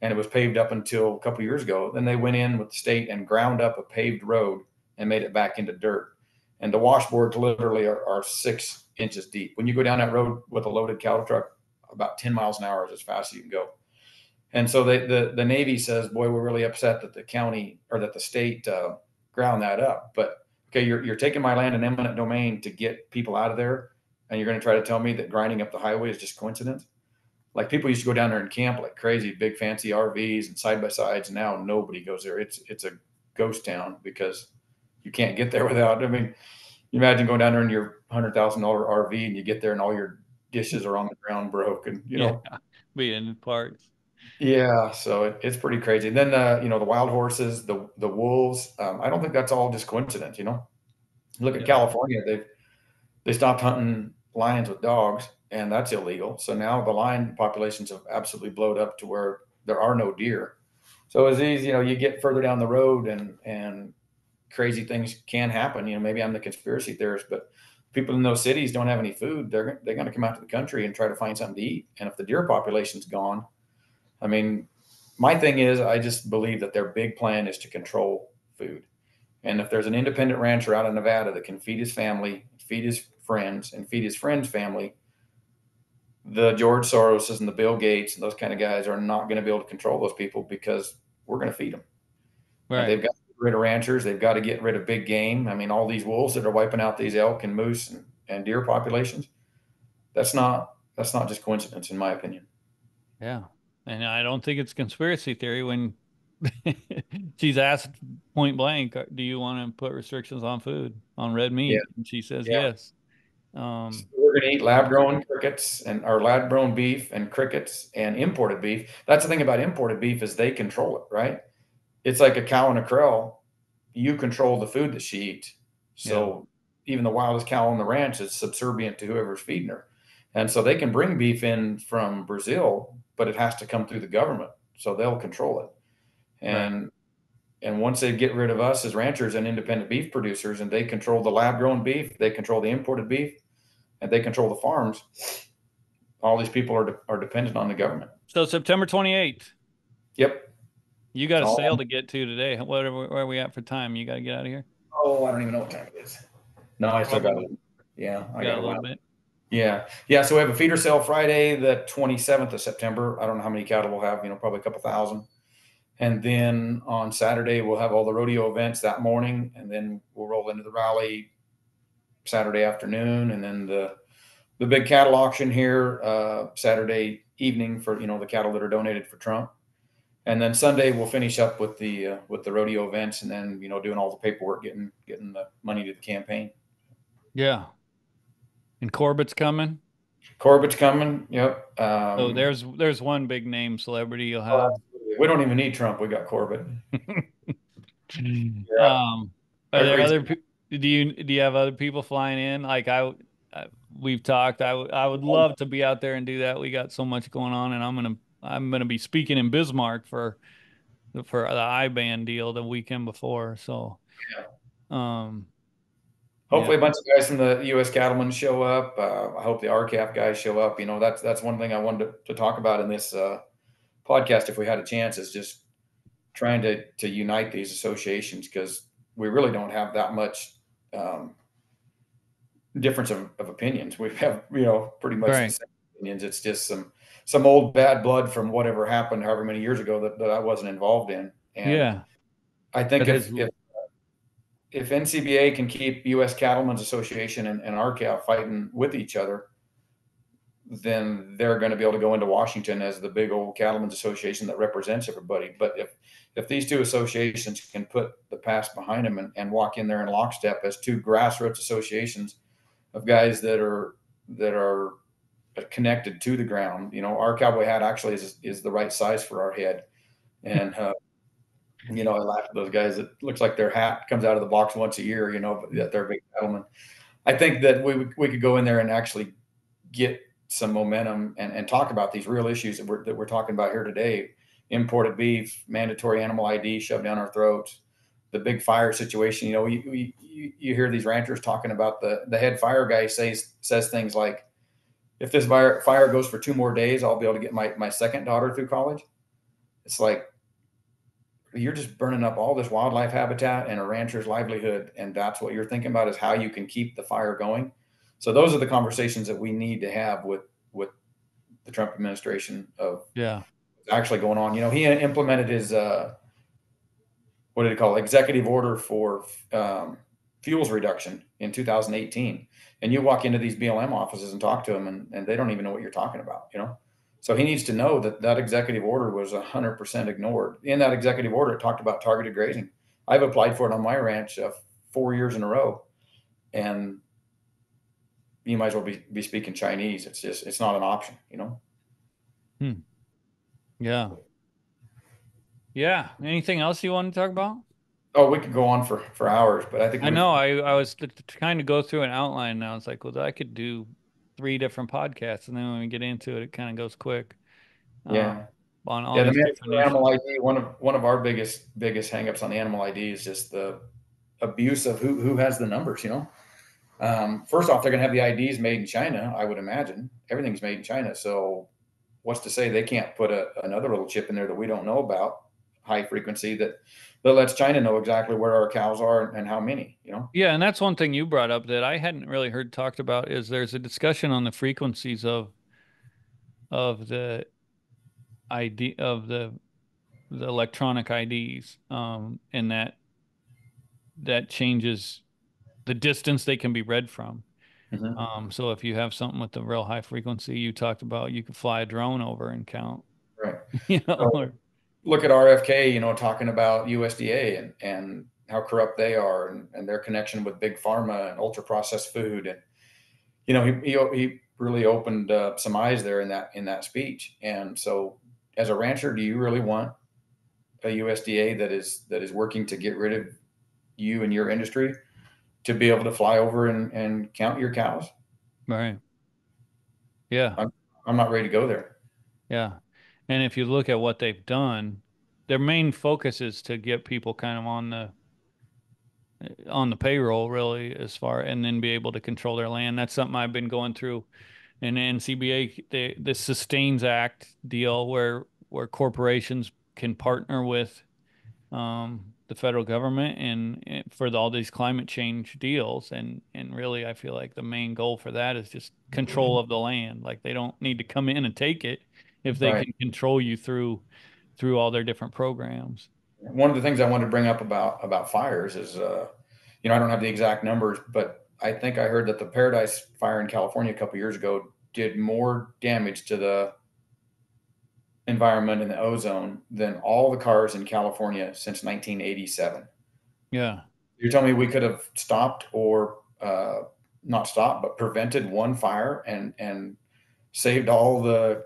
[SPEAKER 2] And it was paved up until a couple years ago. Then they went in with the state and ground up a paved road and made it back into dirt. And the washboards literally are, are six inches deep. When you go down that road with a loaded cattle truck, about 10 miles an hour is as fast as you can go. And so they, the the Navy says, "Boy, we're really upset that the county or that the state uh, ground that up." But okay, you're you're taking my land in eminent domain to get people out of there, and you're going to try to tell me that grinding up the highway is just coincidence? Like people used to go down there and camp like crazy, big fancy RVs and side by sides. Now nobody goes there. It's it's a ghost town because you can't get there (laughs) without. I mean, imagine going down there in your hundred thousand dollar RV and you get there and all your dishes are on the ground broke and you know
[SPEAKER 1] yeah. (laughs) Being in parts.
[SPEAKER 2] yeah, so it, it's pretty crazy. And then uh, you know the wild horses, the the wolves. Um, I don't think that's all just coincidence. You know, look at
[SPEAKER 1] Yeah.
[SPEAKER 2] California. They they stopped hunting lions with dogs, and that's illegal. So now the lion populations have absolutely blowed up to where there are no deer. So as these, you know, you get further down the road, and and crazy things can happen. You know, maybe I'm the conspiracy theorist, but people in those cities don't have any food. They're they're going to come out to the country and try to find something to eat. And if the deer population's gone, I mean, my thing is, I just believe that their big plan is to control food. And if there's an independent rancher out in Nevada that can feed his family, feed his friends, and feed his friends' family, the George Soroses and the Bill Gates and those kind of guys are not going to be able to control those people because we're going to feed them. And
[SPEAKER 1] Right.
[SPEAKER 2] they've got rid of ranchers. They've got to get rid of big game. I mean, all these wolves that are wiping out these elk and moose and, and deer populations. That's not that's not just coincidence, in my opinion.
[SPEAKER 1] Yeah. And I don't think it's conspiracy theory when (laughs) she's asked point blank, "Uh, do you want to put restrictions on food, on red meat?
[SPEAKER 2] Yeah.
[SPEAKER 1] And she says
[SPEAKER 2] Yeah.
[SPEAKER 1] yes. Um,
[SPEAKER 2] We're going to eat lab grown crickets and our lab grown beef and crickets and imported beef. That's the thing about imported beef is they control it, right? It's like a cow and a crow. you control the food that she eats. So yeah. even the wildest cow on the ranch is subservient to whoever's feeding her. And so they can bring beef in from Brazil, but it has to come through the government. So they'll control it. And right. and once they get rid of us as ranchers and independent beef producers and they control the lab grown beef, they control the imported beef, and they control the farms, all these people are, de- are dependent on the government.
[SPEAKER 1] So September 28th.
[SPEAKER 2] Yep.
[SPEAKER 1] You got a all sale to get to today. What are, where are we at for time? You got to get out of here.
[SPEAKER 2] Oh, I don't even know what time it is. No, I still got it. Yeah,
[SPEAKER 1] I got, got a little bit.
[SPEAKER 2] Yeah, yeah. So we have a feeder sale Friday, the 27th of September. I don't know how many cattle we'll have. You know, probably a couple thousand. And then on Saturday we'll have all the rodeo events that morning, and then we'll roll into the rally Saturday afternoon, and then the the big cattle auction here uh, Saturday evening for you know the cattle that are donated for Trump, and then Sunday we'll finish up with the uh, with the rodeo events, and then you know doing all the paperwork, getting getting the money to the campaign.
[SPEAKER 1] Yeah, and Corbett's coming.
[SPEAKER 2] Corbett's coming. Yep. Um,
[SPEAKER 1] so there's there's one big name celebrity you'll have.
[SPEAKER 2] we don't even need Trump. We got Corbett.
[SPEAKER 1] yeah. (laughs) Um, are there other? Do you do you have other people flying in? Like I, I we've talked. I, I would love to be out there and do that. We got so much going on, and I'm gonna I'm gonna be speaking in Bismarck for for the IBAN deal the weekend before. So,
[SPEAKER 2] yeah.
[SPEAKER 1] um,
[SPEAKER 2] hopefully yeah. a bunch of guys from the U.S. Cattlemen show up. Uh, I hope the R-CALF guys show up. You know, that's that's one thing I wanted to, to talk about in this uh, podcast if we had a chance is just trying to to unite these associations because we really don't have that much um, difference of, of, opinions. We have, you know, pretty much right. the same opinions. It's just some some old bad blood from whatever happened however many years ago that, that I wasn't involved in.
[SPEAKER 1] And yeah.
[SPEAKER 2] I think if, if, if NCBA can keep U.S. Cattlemen's Association and, and R-CALF fighting with each other, then they're going to be able to go into Washington as the big old Cattlemen's Association that represents everybody. But if if these two associations can put the past behind them and, and walk in there in lockstep as two grassroots associations of guys that are that are connected to the ground, you know, our cowboy hat actually is is the right size for our head, and (laughs) uh, you know, I laugh at those guys. It looks like their hat comes out of the box once a year, you know, that they're big cattlemen. I think that we we could go in there and actually get some momentum and, and talk about these real issues that we're, that we're talking about here today imported beef mandatory animal id shoved down our throats the big fire situation you know you, you, you hear these ranchers talking about the the head fire guy says says things like if this fire, fire goes for two more days i'll be able to get my, my second daughter through college it's like you're just burning up all this wildlife habitat and a rancher's livelihood and that's what you're thinking about is how you can keep the fire going so those are the conversations that we need to have with with the Trump administration of
[SPEAKER 1] yeah
[SPEAKER 2] actually going on. You know, he implemented his uh, what did he call it? executive order for um, fuels reduction in 2018. And you walk into these BLM offices and talk to them, and, and they don't even know what you're talking about. You know, so he needs to know that that executive order was 100% ignored. In that executive order, it talked about targeted grazing. I've applied for it on my ranch uh, four years in a row, and you might as well be, be speaking Chinese. It's just, it's not an option, you know?
[SPEAKER 1] Hmm. Yeah. Yeah. Anything else you want to talk about?
[SPEAKER 2] Oh, we could go on for, for hours, but I think
[SPEAKER 1] I know I, I was trying to go through an outline now. It's like, well, I could do three different podcasts. And then when we get into it, it kind of goes quick.
[SPEAKER 2] Yeah. Um, on all yeah, the animal ID, one of, one of our biggest, biggest hangups on the animal ID is just the abuse of who, who has the numbers, you know? Um, first off, they're going to have the IDs made in China, I would imagine. Everything's made in China. So, what's to say they can't put a, another little chip in there that we don't know about, high frequency, that, that lets China know exactly where our cows are and how many, you know?
[SPEAKER 1] Yeah. And that's one thing you brought up that I hadn't really heard talked about is there's a discussion on the frequencies of, of the ID of the, the electronic IDs, um, and that, that changes the distance they can be read from. Mm-hmm. Um, so if you have something with a real high frequency, you talked about, you could fly a drone over and count.
[SPEAKER 2] Right. (laughs)
[SPEAKER 1] you know, or,
[SPEAKER 2] look at RFK, you know, talking about USDA and, and how corrupt they are and, and their connection with big pharma and ultra processed food. And, you know, he, he, he really opened uh, some eyes there in that, in that speech. And so as a rancher, do you really want a USDA that is, that is working to get rid of you and your industry to be able to fly over and, and count your cows.
[SPEAKER 1] Right. Yeah.
[SPEAKER 2] I'm, I'm not ready to go there.
[SPEAKER 1] Yeah. And if you look at what they've done, their main focus is to get people kind of on the on the payroll really as far and then be able to control their land. That's something I've been going through in NCBA the the Sustains Act deal where where corporations can partner with um, the federal government and, and for the, all these climate change deals. And and really I feel like the main goal for that is just control of the land. Like they don't need to come in and take it if they right. can control you through through all their different programs
[SPEAKER 2] one of the things I wanted to bring up about about fires is uh, you know I don't have the exact numbers but I think I heard that the Paradise fire in California a couple years ago did more damage to the environment and the ozone than all the cars in California since 1987.
[SPEAKER 1] Yeah.
[SPEAKER 2] You're telling me we could have stopped or uh, not stopped, but prevented one fire and and saved all the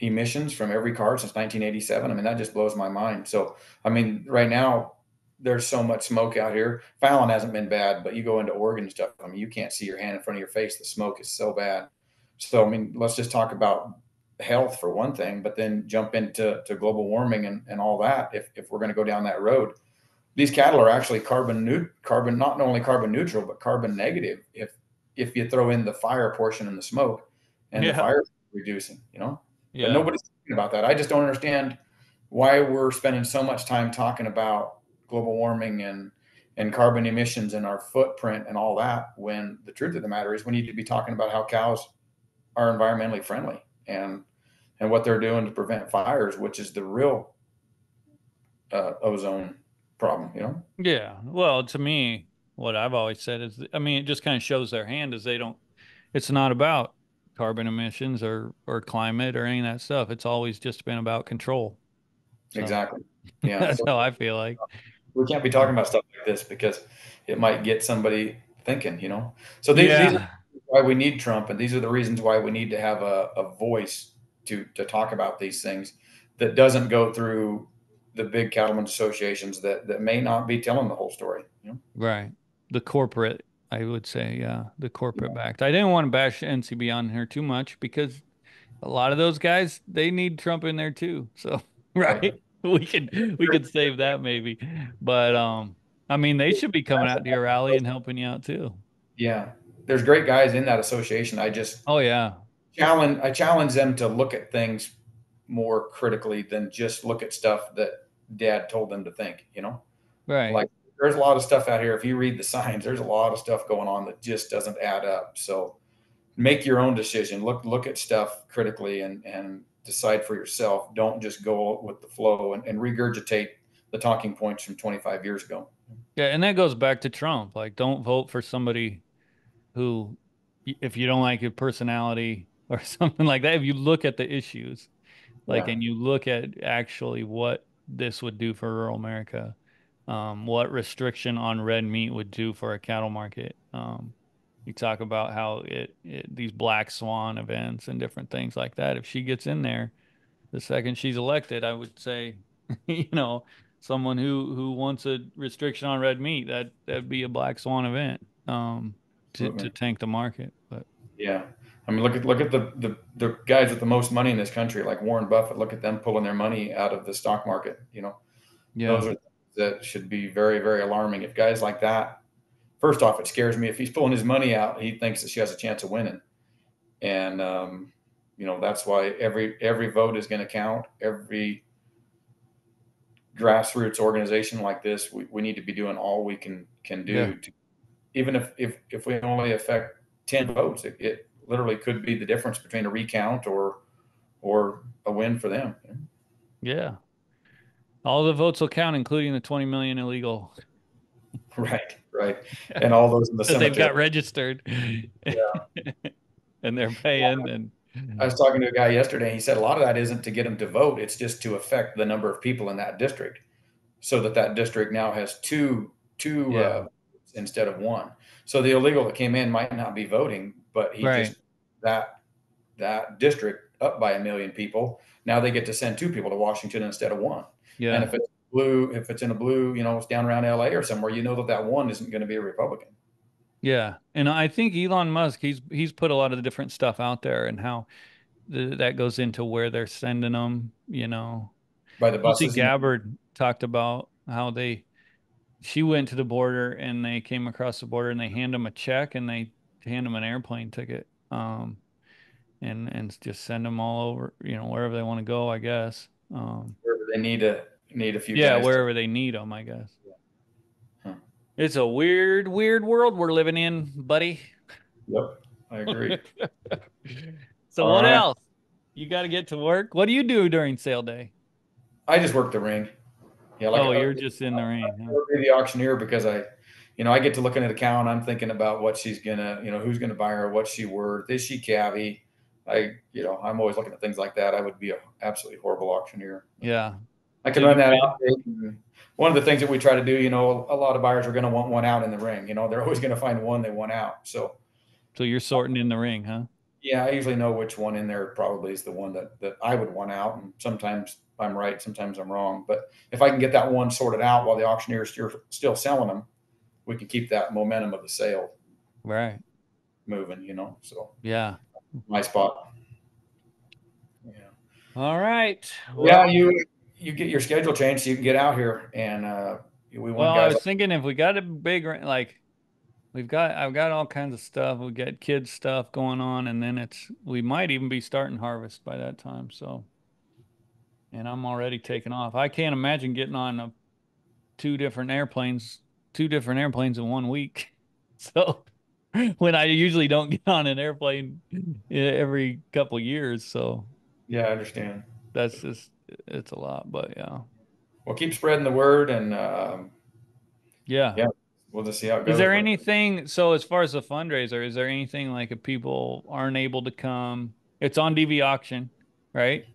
[SPEAKER 2] emissions from every car since 1987. I mean, that just blows my mind. So, I mean, right now there's so much smoke out here. Fallon hasn't been bad, but you go into Oregon and stuff. I mean, you can't see your hand in front of your face. The smoke is so bad. So, I mean, let's just talk about health for one thing, but then jump into to global warming and, and all that. If, if we're going to go down that road, these cattle are actually carbon new carbon, not only carbon neutral, but carbon negative. If, if you throw in the fire portion and the smoke and yeah. the fire reducing, you know, yeah. But nobody's thinking about that. I just don't understand why we're spending so much time talking about global warming and, and carbon emissions and our footprint and all that when the truth of the matter is we need to be talking about how cows are environmentally friendly and and what they're doing to prevent fires, which is the real uh, ozone problem. You know?
[SPEAKER 1] Yeah. Well, to me, what I've always said is, I mean, it just kind of shows their hand is they don't. It's not about carbon emissions or or climate or any of that stuff. It's always just been about control.
[SPEAKER 2] So, exactly. (laughs) Yeah.
[SPEAKER 1] that's so, how I feel like.
[SPEAKER 2] We can't be talking about stuff like this because it might get somebody thinking. You know. So these, yeah. these are why we need Trump, and these are the reasons why we need to have a, a voice to to talk about these things that doesn't go through the big cattlemen's associations that that may not be telling the whole story. You know?
[SPEAKER 1] Right. The corporate, I would say, yeah, the corporate yeah. backed. I didn't want to bash NCB on here too much because a lot of those guys they need Trump in there too. So (laughs) right, we could we could save that maybe, but um, I mean they should be coming out to your rally and helping you out too.
[SPEAKER 2] Yeah, there's great guys in that association. I just
[SPEAKER 1] oh yeah,
[SPEAKER 2] challenge I challenge them to look at things more critically than just look at stuff that dad told them to think, you know?
[SPEAKER 1] Right.
[SPEAKER 2] Like there's a lot of stuff out here. If you read the signs, there's a lot of stuff going on that just doesn't add up. So make your own decision. Look look at stuff critically and and decide for yourself. Don't just go with the flow and, and regurgitate the talking points from 25 years ago.
[SPEAKER 1] Yeah, and that goes back to Trump. Like don't vote for somebody who if you don't like your personality (laughs) or something like that. If you look at the issues, like, yeah. and you look at actually what this would do for rural America, um, what restriction on red meat would do for a cattle market. Um, you talk about how it, it, these black swan events and different things like that. If she gets in there, the second she's elected, I would say, (laughs) you know, someone who who wants a restriction on red meat that that'd be a black swan event um, to to tank the market. But
[SPEAKER 2] yeah, I mean, look at look at the, the the guys with the most money in this country, like Warren Buffett. Look at them pulling their money out of the stock market. You know,
[SPEAKER 1] yeah,
[SPEAKER 2] those are that should be very very alarming. If guys like that, first off, it scares me. If he's pulling his money out, he thinks that she has a chance of winning, and um, you know that's why every every vote is going to count. Every grassroots organization like this, we, we need to be doing all we can can do. Yeah. To, even if if if we only affect ten votes, it, it literally could be the difference between a recount or or a win for them.
[SPEAKER 1] Yeah. All the votes will count, including the 20 million illegal.
[SPEAKER 2] Right, right. (laughs) And all those in the
[SPEAKER 1] cemetery. They've got registered. Yeah. (laughs) and they're paying. And
[SPEAKER 2] I was talking to a guy yesterday. and he said a lot of that isn't to get them to vote. It's just to affect the number of people in that district so that that district now has two, two yeah. uh, instead of one. So the illegal that came in might not be voting, but he right. just that that district up by a million people. Now they get to send two people to Washington instead of one.
[SPEAKER 1] Yeah.
[SPEAKER 2] And if it's blue, if it's in a blue, you know, it's down around LA or somewhere, you know that that one isn't going to be a Republican.
[SPEAKER 1] Yeah, and I think Elon Musk he's he's put a lot of the different stuff out there and how the, that goes into where they're sending them. You know,
[SPEAKER 2] by the buses.
[SPEAKER 1] Tulsi Gabbard talked about how they she went to the border and they came across the border and they hand them a check and they hand them an airplane ticket. Um, and and just send them all over, you know, wherever they want to go, I guess. Um,
[SPEAKER 2] they need a need a few.
[SPEAKER 1] Yeah, wherever to... they need them, I guess. Huh. It's a weird, weird world we're living in, buddy.
[SPEAKER 2] Yep, I agree. (laughs)
[SPEAKER 1] so all what right. else? You got to get to work. What do you do during sale day?
[SPEAKER 2] I just work the ring.
[SPEAKER 1] Yeah, like oh, you're just in the ring.
[SPEAKER 2] I huh? the auctioneer because I, you know, I get to looking at the cow and I'm thinking about what she's gonna, you know, who's gonna buy her, what's she worth, is she calvy? I, you know, I'm always looking at things like that. I would be a absolutely horrible auctioneer.
[SPEAKER 1] Yeah.
[SPEAKER 2] I can run that out. One of the things that we try to do, you know, a lot of buyers are going to want one out in the ring. You know, they're always going to find one they want out. So,
[SPEAKER 1] so you're sorting in the ring, huh?
[SPEAKER 2] Yeah, I usually know which one in there probably is the one that that I would want out, and sometimes I'm right, sometimes I'm wrong. But if I can get that one sorted out while the auctioneer is still, still selling them, we can keep that momentum of the sale
[SPEAKER 1] right
[SPEAKER 2] moving. You know, so
[SPEAKER 1] yeah,
[SPEAKER 2] my spot.
[SPEAKER 1] Yeah. All right.
[SPEAKER 2] Well, yeah, you you get your schedule changed so you can get out here and uh we want
[SPEAKER 1] well, I was thinking if we got a big like we've got I've got all kinds of stuff. We got kids stuff going on and then it's we might even be starting harvest by that time. So and I'm already taking off. I can't imagine getting on a, two different airplanes, two different airplanes in one week. (laughs) So (laughs) when I usually don't get on an airplane every couple years. So
[SPEAKER 2] yeah, I understand.
[SPEAKER 1] That's just it's a lot, but yeah.
[SPEAKER 2] Well, keep spreading the word, and um,
[SPEAKER 1] yeah,
[SPEAKER 2] yeah, we'll just see how it goes.
[SPEAKER 1] Is there anything? So as far as the fundraiser, is there anything like if people aren't able to come? It's on DV auction, right?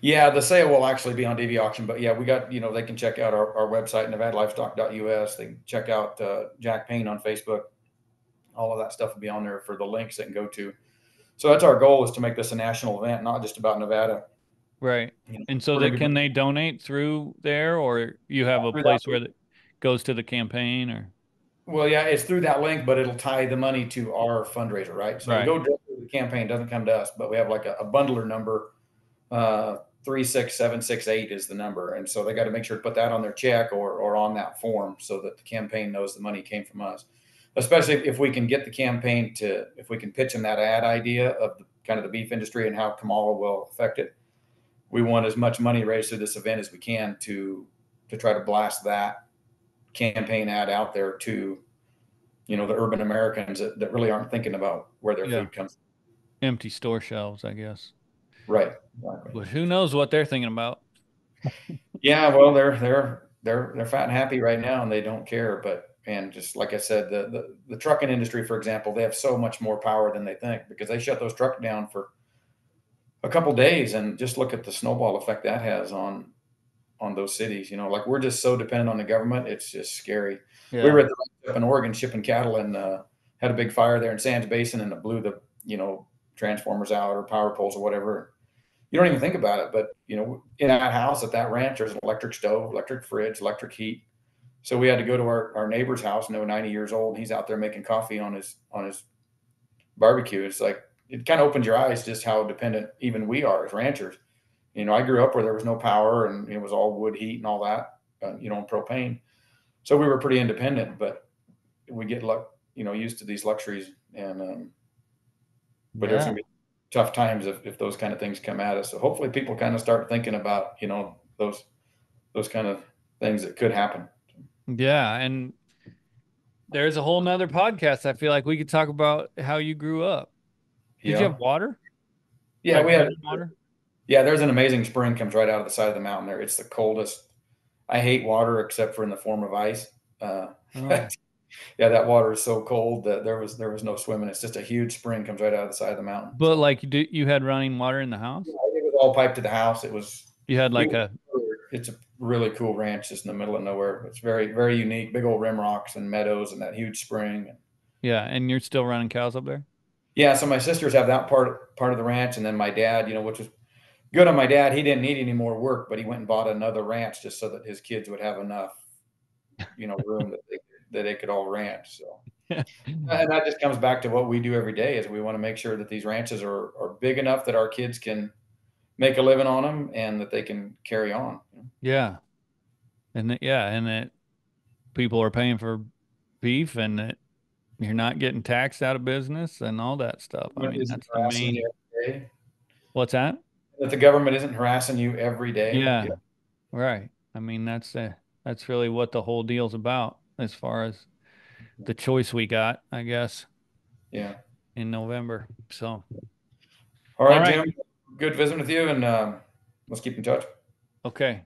[SPEAKER 2] Yeah, the sale will actually be on DV auction, but yeah, we got you know they can check out our, our website nevadalivestock.us. They can check out uh, Jack Payne on Facebook all of that stuff will be on there for the links that can go to. So that's our goal is to make this a national event, not just about Nevada.
[SPEAKER 1] Right. You know, and so that can they donate through there or you have a place where it goes to the campaign or?
[SPEAKER 2] Well, yeah, it's through that link, but it'll tie the money to our fundraiser, right? So right. go directly to the campaign, doesn't come to us, but we have like a, a bundler number, uh, three six seven six eight is the number, and so they got to make sure to put that on their check or or on that form so that the campaign knows the money came from us especially if we can get the campaign to, if we can pitch them that ad idea of the, kind of the beef industry and how Kamala will affect it. We want as much money raised through this event as we can to to try to blast that campaign ad out there to, you know, the urban Americans that, that really aren't thinking about where their yeah. food comes. From.
[SPEAKER 1] Empty store shelves, I guess.
[SPEAKER 2] Right.
[SPEAKER 1] Exactly. But who knows what they're thinking about? (laughs)
[SPEAKER 2] yeah, well, they're they're they're they're fat and happy right now, and they don't care. But and just like I said, the, the, the trucking industry, for example, they have so much more power than they think because they shut those trucks down for a couple days, and just look at the snowball effect that has on on those cities. You know, like we're just so dependent on the government, it's just scary. Yeah. We were at the up in Oregon shipping cattle and uh, had a big fire there in Sands Basin, and it blew the you know transformers out or power poles or whatever. You don't even think about it, but you know, in that house at that ranch, there's an electric stove, electric fridge, electric heat so we had to go to our, our neighbor's house, no 90 years old. and He's out there making coffee on his on his barbecue. It's like it kind of opens your eyes just how dependent even we are as ranchers. You know, I grew up where there was no power and it was all wood heat and all that, uh, you know, and propane. So we were pretty independent, but we get luck, you know, used to these luxuries. And um, but yeah. there's gonna be tough times if, if those kind of things come at us. So hopefully people kind of start thinking about, you know, those those kind of things that could happen.
[SPEAKER 1] Yeah, and there's a whole nother podcast. I feel like we could talk about how you grew up. Did yeah. you have water?
[SPEAKER 2] Yeah, like we had water. Yeah, there's an amazing spring comes right out of the side of the mountain there. It's the coldest. I hate water except for in the form of ice. Uh, oh. (laughs) yeah, that water is so cold that there was there was no swimming. It's just a huge spring comes right out of the side of the mountain.
[SPEAKER 1] But like, you you had running water in the house?
[SPEAKER 2] Yeah, it was all piped to the house. It was.
[SPEAKER 1] You had like a.
[SPEAKER 2] It's a really cool ranch just in the middle of nowhere. It's very, very unique. Big old rim rocks and meadows and that huge spring.
[SPEAKER 1] Yeah, and you're still running cows up there.
[SPEAKER 2] Yeah, so my sisters have that part part of the ranch, and then my dad, you know, which was good on my dad. He didn't need any more work, but he went and bought another ranch just so that his kids would have enough, you know, room that they that they could all ranch. So, (laughs) and that just comes back to what we do every day is we want to make sure that these ranches are are big enough that our kids can make a living on them and that they can carry on.
[SPEAKER 1] Yeah, and that, yeah, and that people are paying for beef and that you're not getting taxed out of business and all that stuff. I mean, that's the main.
[SPEAKER 2] you every day.
[SPEAKER 1] What's that?
[SPEAKER 2] That the government isn't harassing you every day.
[SPEAKER 1] Yeah, right. I mean, that's the that's really what the whole deal's about as far as the choice we got, I guess,
[SPEAKER 2] Yeah.
[SPEAKER 1] in November. So,
[SPEAKER 2] All right,
[SPEAKER 1] All right.
[SPEAKER 2] Good visiting with you, and um, let's keep in touch.
[SPEAKER 1] okay.